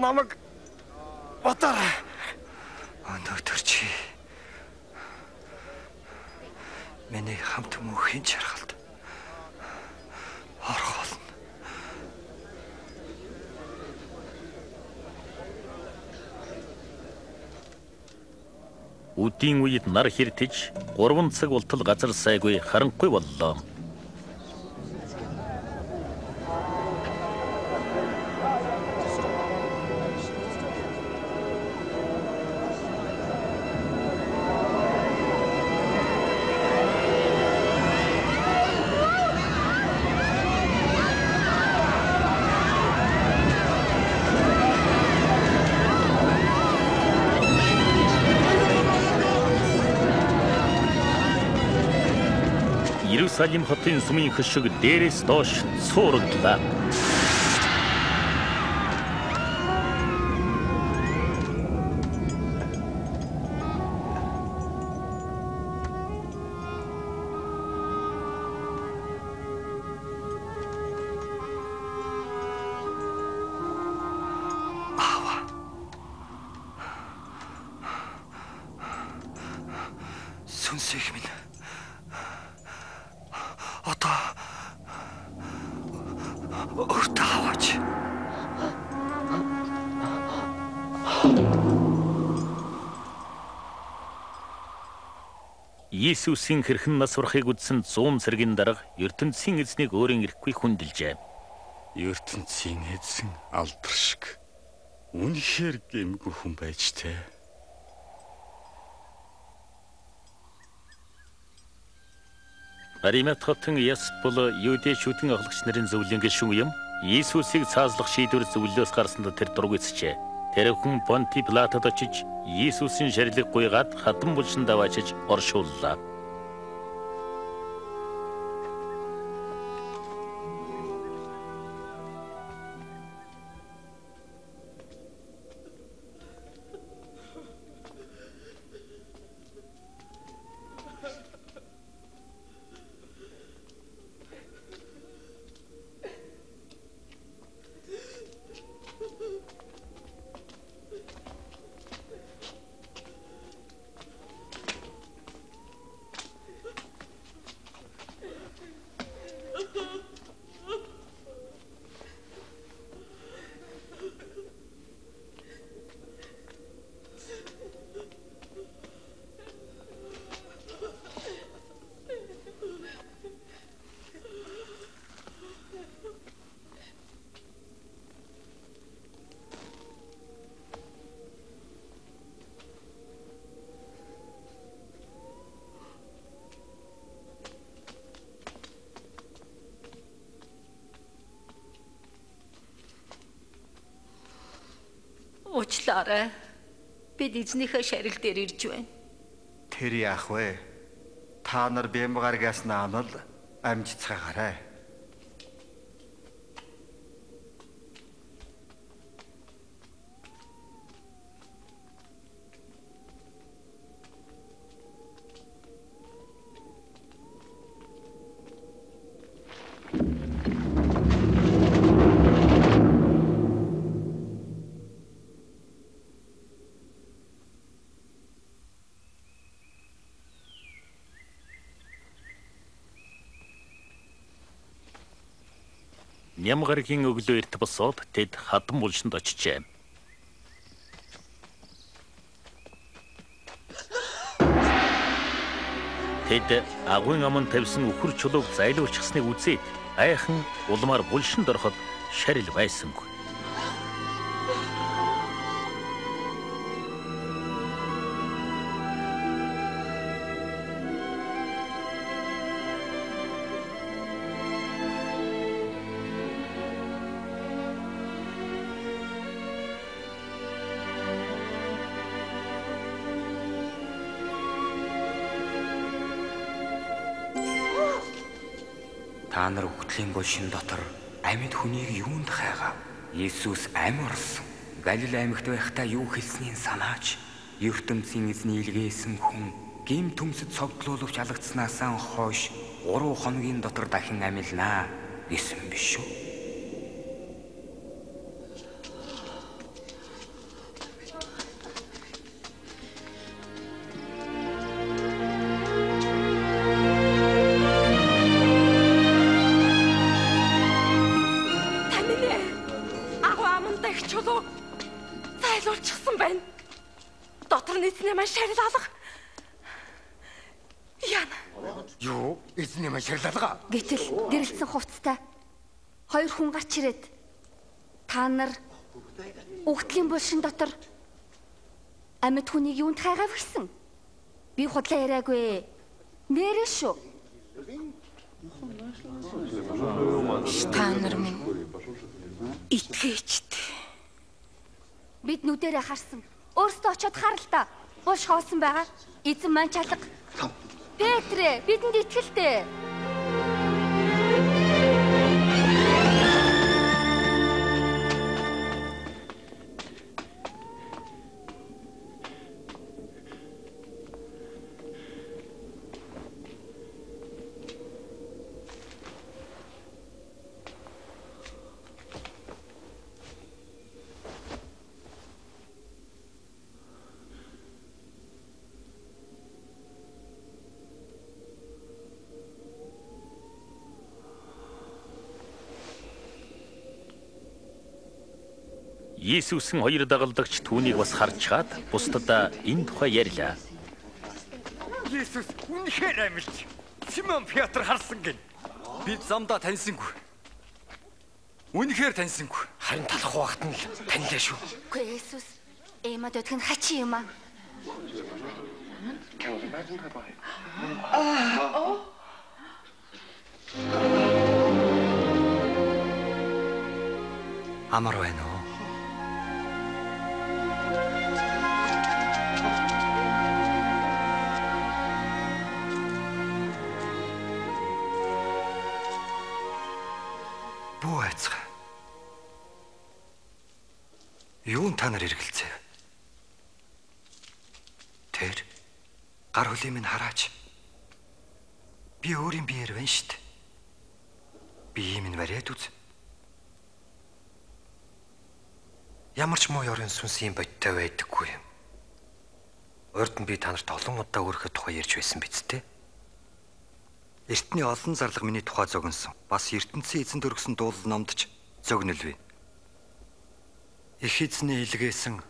намайг бодоорой. Өнөөдөр чи миний хамт мөнхийн чаргалд орох болно. Үдийн үед нар хэртэж 3 цаг болтол газар сайгүй харанхуй боллоо. Иерусалим хотын сүмийн хөшиг дээрээс доош суурагдлаа. Сүнсэх минь. Иесусийн хэрхэн нас урахыг үзсэн 100 цэргийн дарга ертөнцийн эзнийг өөрийн ирэхгүй хүндэлжээ. ертөнцийн эзэн алдар шиг үнэхээр гэмгүй хүн байж тээ. Аримат хотын Яс бол Юудэ шүтэн оглогч нарын зөвлөн гишүүн юм. Иесусыг цааслах шийдвэр зөвлөөс гарсанд тэр дургүйцчээ. Тэр хүн Понти Пилатод очиж Иесусийн шарилыг гуйгаад хатан булшин даваачиж оршууллаа. Эзнийхээ шарил дээр ирж байна. Тэр яах вэ? Та нар бямгаргаас наанал амжицгаагаарай. Нямгаргийн өглөө эрт босоод тэд хадам булшинд очижээ. Тэд агуйн аман тавьсан үхэр чулууг зайлуулчихсныг үзээд айхан улмаар булшинд ороход шарил байсангүй. Үхтлийн булшин дотор амьд хүнийг юунд хайгаа? Иесус амь орсон. Галил аймагт байхдаа юу хэлснийг санаач. ертөнцийн эзний илгээсэн хүн гим төмсөд цогтлуулвч алгацснаасаа хойш 3 хоногийн дотор дахин амилнаа гэсэн биш үү? Дотор амьд хүнийг юунд хайгаав гэсэн. Би худлаа яриаггүй. Нэрээ шүү. Та нар минь итгэжт. Бид нүдэрэ харсан. Өөрсдөө очиод хар л та. Булш хоосон байгаа. Эзэн маань чалга. Петрэ, бидэнд итгэлтэй. Иесусийн хоёр дагалдагч түүнийг бас харж чад бусдад энэ тухай ярьлаа. Есүс үнэхээр амилж. Симон Петр харсан гин. Бид замдаа таньсангүй. Үнэхээр таньсангүй. Харин талах багт нь л танилаа шүү. Үгүй Есүс. Эмад өдг нь хачи юм аа. Амар байна уу? Юун та нар эргэлзээ? Тэр гар хөлийн минь хараач. Би өөрийн биеэр байна штт. Би ийм нь бариад үз. Ямар ч муу ёрын сүнс ийм бодтой байдаггүй юм. Урд нь би та нарт олон удаа өөрийнхөө тухай ярьж байсан биз дээ. Эртний олон зарлага миний тухай зогнсон. Бас ертөнцийн эзэн төргсөн дуулал номдч зогнолвэ. Их эзний илгээсэн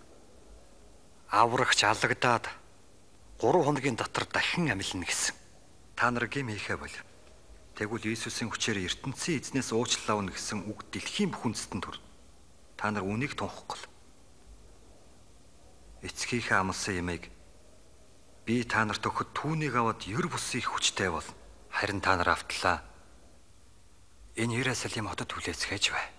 аврагч алагдаад 3 хоногийн дотор дахин амилна гэсэн. Та нар гим хийхэ бол. Тэгвэл Иесусийн хүчээр ертөнцийн эзнээс уучлал авна гэсэн үг дэлхийн бүх үндэстэн төр. Та нар үнийг тунхаглал. Эцгийнхээ амласан ямыг би та нарт өгөхөд түүнийг аваад ер бусын их хүчтэй бол харин та нар автлаа. Энэ Иерусалим хотод хүлээцгээж бай.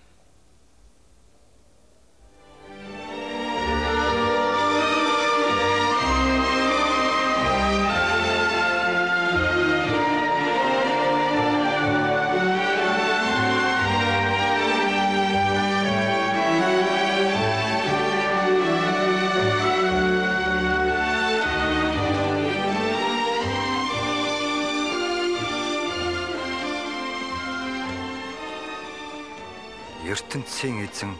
Ертөнцийн эзэн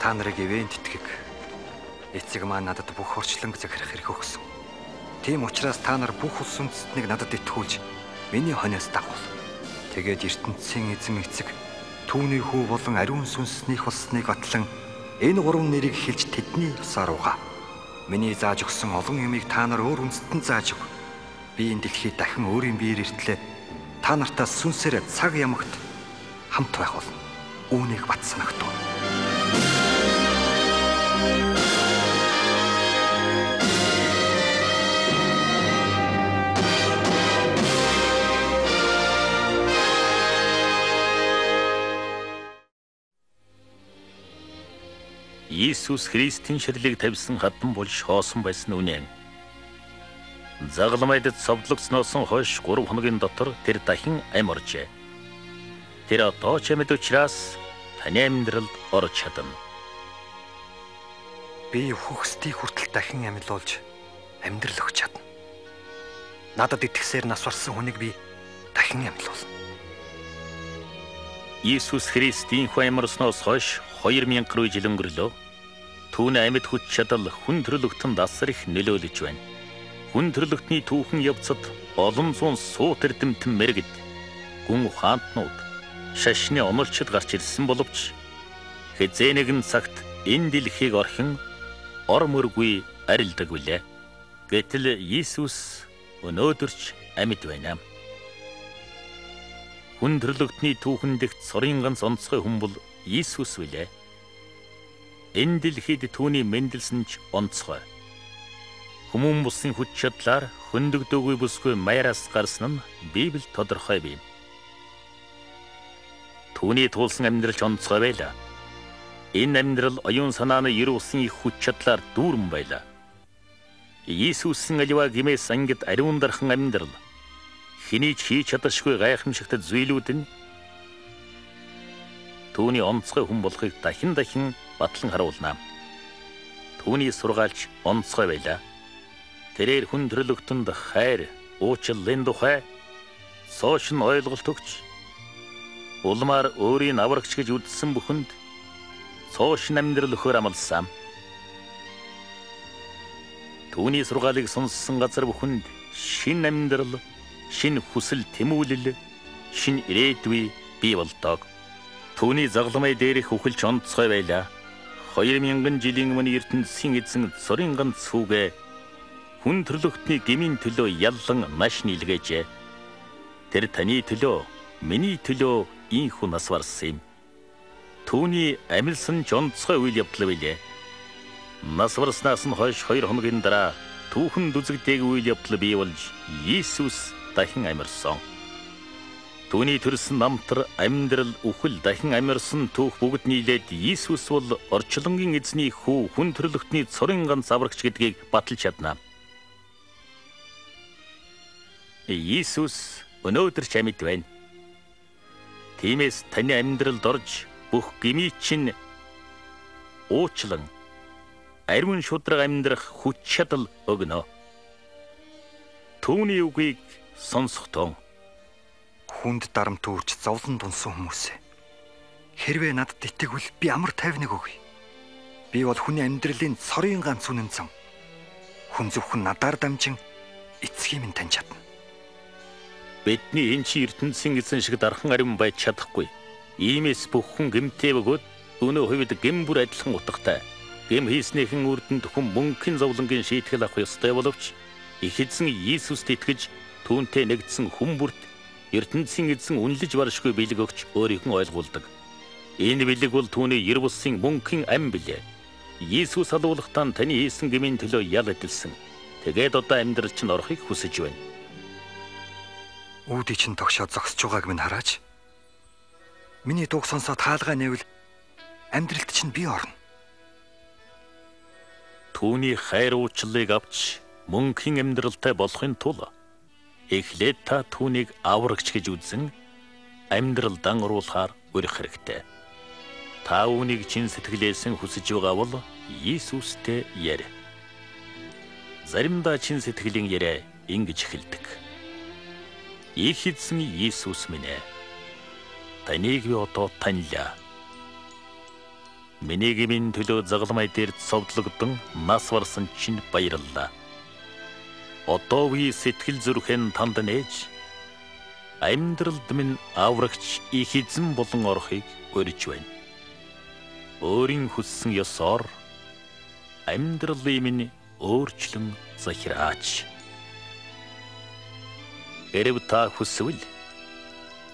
та нарыг ивент итгэг. Эцэг маань надад бүх орчлонг захирах хэрэг өгсөн. Тийм учраас та нар бүх улс үндэстнийг надад итгүүлж миний хоньоос дагуул. Тэгээд ертөнцийн эзэн эцэг түүний хүү болон ариун сүнснийх болсныг атлан энэ гурван нэрийг хэлж тэдний ёсоор угаа. Миний зааж өгсөн олон юмыг та нар өөр үндэстэн зааж өг. Би энэ дэлхийд дахин өөрийн биеэр иртлээ. Та нартаа сүнсээр цаг ямагт хамт байх болно. Үүнийг батсан агтуу. Иесус Христийн ширлийг тавьсан хатан болж хоосон байсан үнэн. Загламайд цовдлогцноос хойш 3 хоногийн дотор тэр дахин ам оржээ. Тэр одоо ч юмд учраас таны амьдралд орж чадна. Би хөхсдгийг хүртэл дахин амилуулж амьдрал өгч чадна. Надад итгэсээр нас барсан хүнийг би дахин амилуулна. Иесус Христийн хуаймарсноос хойш 2000 гаруй жил өнгөрлөө. Түүний амьд хүч чадал хүн төрөлхтөн дасар их нөлөөлж байна. Хүн төрөлхтний түүхэн явцад олон зуун суут эрдэмтэн мэрэгд гүн ухаантнууд шашны онолчд гарч ирсэн боловч хизээ нэгэн цагт энэ дэлхийг орхин ор мөргүй арилдаг билээ. Гэтэл Иесус өнөөдөрч амьд байна. Хүн төрлөختний түүхэндэгт цорын ганц онцгой хүн бол Иесус билээ. Энэ дэлхийд түүний мэндэлсэн ч онцгой. Хүмүүн бусын хүч чадлаар хөндөгдөөгүй бүсгүй маяраас гарсан нь Библиэд тодорхой бий. Түүний туулсан амьдралч онцгой байлаа. Энэ амьдрал оюун санааны ер усын их хүч чадлаар дүүрэн байлаа. Иесусын аливаа гимээс ангид ариун дархан амьдрал хэний ч хийж чадашгүй гайхамшигт зүйлүүд нь түүний онцгой хүн болохыг дахин дахин батлан харуулнаа. Түүний сургаалч онцгой байлаа. Тэрээр хүн төрлөختөнд хайр, уучлалын тухай сошин ойлголт өгч улмаар өөрийн аврагч гэж үздсэн бүхэнд сошин амьдрал өхөр амласан. Түүний сургаалыг сонссон газар бүхэнд шин амьдрал, шин хүсэл тэмүүлэл, шин ирээдүй бий болдог. Түүний загламай дээрх үхэлч онцгой байлаа. 2000 жилийн өмнө ертөнцийн эзэн цорын ганц хүүгээ хүн төрлөختний гмийн төлөө яллан маш нийлгээжээ. Тэр таны төлөө, миний төлөө ийхүү нас барсан юм. Түүний амилсан ч онцгой үйл явдал билээ. Нас барснаас нь хойш 2 хоногийн дараа түүхэн дүзэгдээг үйл явдал бий болж Иесус дахин амьарсан. Түүний төрсөн намтар амьдрал үхэл дахин амьарсан түүх бүгд нийлээд Иесус бол орчлонгийн эзний хүү хүн төрлөختний цорын ганц аврагч гэдгийг баталж чадна. Иесус өнөөдөр ч амьд байна. Тиймээс таны амьдралд орж бүх гмий чинь уучлан ариун шудраг амьдрах хүч чадал өгнө. Түүний үгийг сонсохдоо хүнд дарамт үүрч зовлон дунсан хүмүүс. Хэрвээ надад итгэвэл би амар тайвныг өгье. Би бол хүний амьдралын цорын ганц үнэн зам. Хүн зөвхөн надаар дамжин эцгийг минь таньж чадна. Бидний энэ чи ертөнцийн эзэн шиг дархан ариун байж чадахгүй. Иймээс бүх хүн гэмтээ бөгөөд өнөө хувьд гэм бүр адилхан утгатай. Гэм хийснийхэн үрдэнд хүн мөнхийн зовлонгийн шийтгэл авах ёстой боловч их эзэн Иесуст итгэж түүнтэй нэгдсэн хүн бүрт ертөнцийн эзэн үнэлж баршгүй бэлэг өгч өөрийг нь ойлгуулдаг. Энэ бэлэг бол түүний ер бусын мөнхийн ам билээ. Иесус алуулахтаа таны хийсэн гмийн төлөө ял эдэлсэн. Тэгээд одоо амьдрал чинь орохыг хүсэж байна. Үүдий чинь тогшоо зогсож байгааг минь хараач. Миний дууг сонсоод хаалгаа нэвэл амьдралд чинь би орно. Түүний хайр уучлалыг авч мөнхийн амьдралтай болохын тулд эхлээд та түүнийг аврагч гэж үзэн амьдралдан оруулахаар өрөх хэрэгтэй. Та үүнийг чин сэтгэлээс нь хүсэж байгаа бол Иесустэй ярь. Заримдаа чин сэтгэлийн яриа ингэж эхэлдэг. Их эзэн Иесус минь ээ. Таныг би одоо таньлаа. Миний гмийн төлөө загалмай дээр цовдлогдсон нас барсан чинь баярлалаа. Одоо би сэтгэл зүрхэн танд нээж амьдралд минь аврагч их эзэн болон орохыг урьж байна. Өөрийн хүссэн ёсоор амьдралын минь өөрчлөн захираач. Хэрв та хүсвэл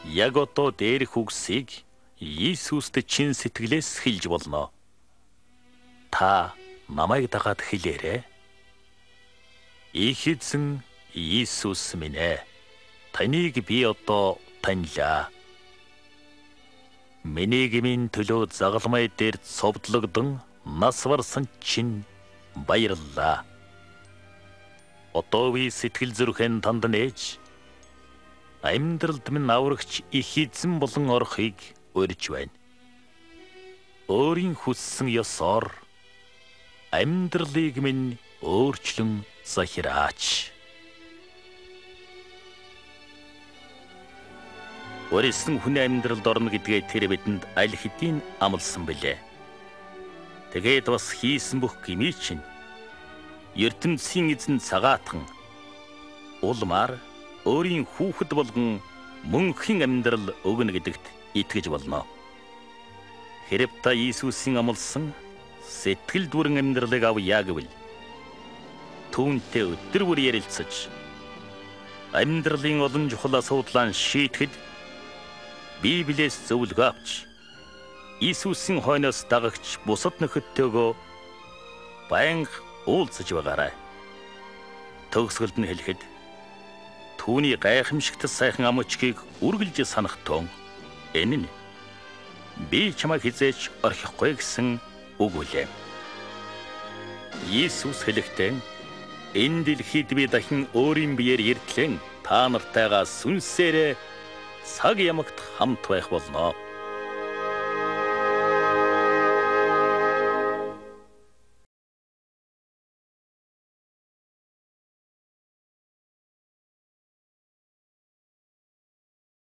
яг одоо дээрх үгсийг Иесуст чин сэтгэлээс хэлж болно. Та намайг дагаад хэлээрэй. Их эзэн Иесус минь ээ. Таныг би одоо таньлаа. Миний гмийн төлөө загалмай дээр цовдлогдсон нас барсан чинь баярлалаа. Одоо би сэтгэл зүрхэн танд нээж амьдралд минь аврагч их эзэн болон орохыг урьж байна. Өөрийн хүссэн ёсоор амьдралыг минь өөрчлөн захираач. Өөрөсөн хүний амьдралд орно гэдгээ тэр бидэнд аль хэдийн амласан билээ. Тэгээд бас хийсэн бүх гмий чинь ертөнцийн эзэн цагаатхан улмаар өөрийн хүүхэд болгон мөнхийн амьдрал өгнө гэдэгт итгэж болно. Хэрэг та Иесусийн амлсан сэтгэл дүрэн амьдралыг авъя гэвэл түүнтэй өдөр бүр ярилцаж амьдралын олон чухал асуудлаа шийдэхэд Библиэс зөвлөгөө авч Иесусийн хойноос дагагч бусад нөхөдтэйгөө байнга уулзаж байгаарай. Төгсгөлд нь хэлэхэд түүний гайхамшигт сайхан амочгийг үргэлж санах тун энэ нь би чамайг хизээч орхихгүй гэсэн үг үлээ. Иесус хэлэхдээ энэ дэлхийд би дахин өөрийн биеэр иртлэн та нартайгаа сүнсээрээ цаг ямагт хамт байх болно.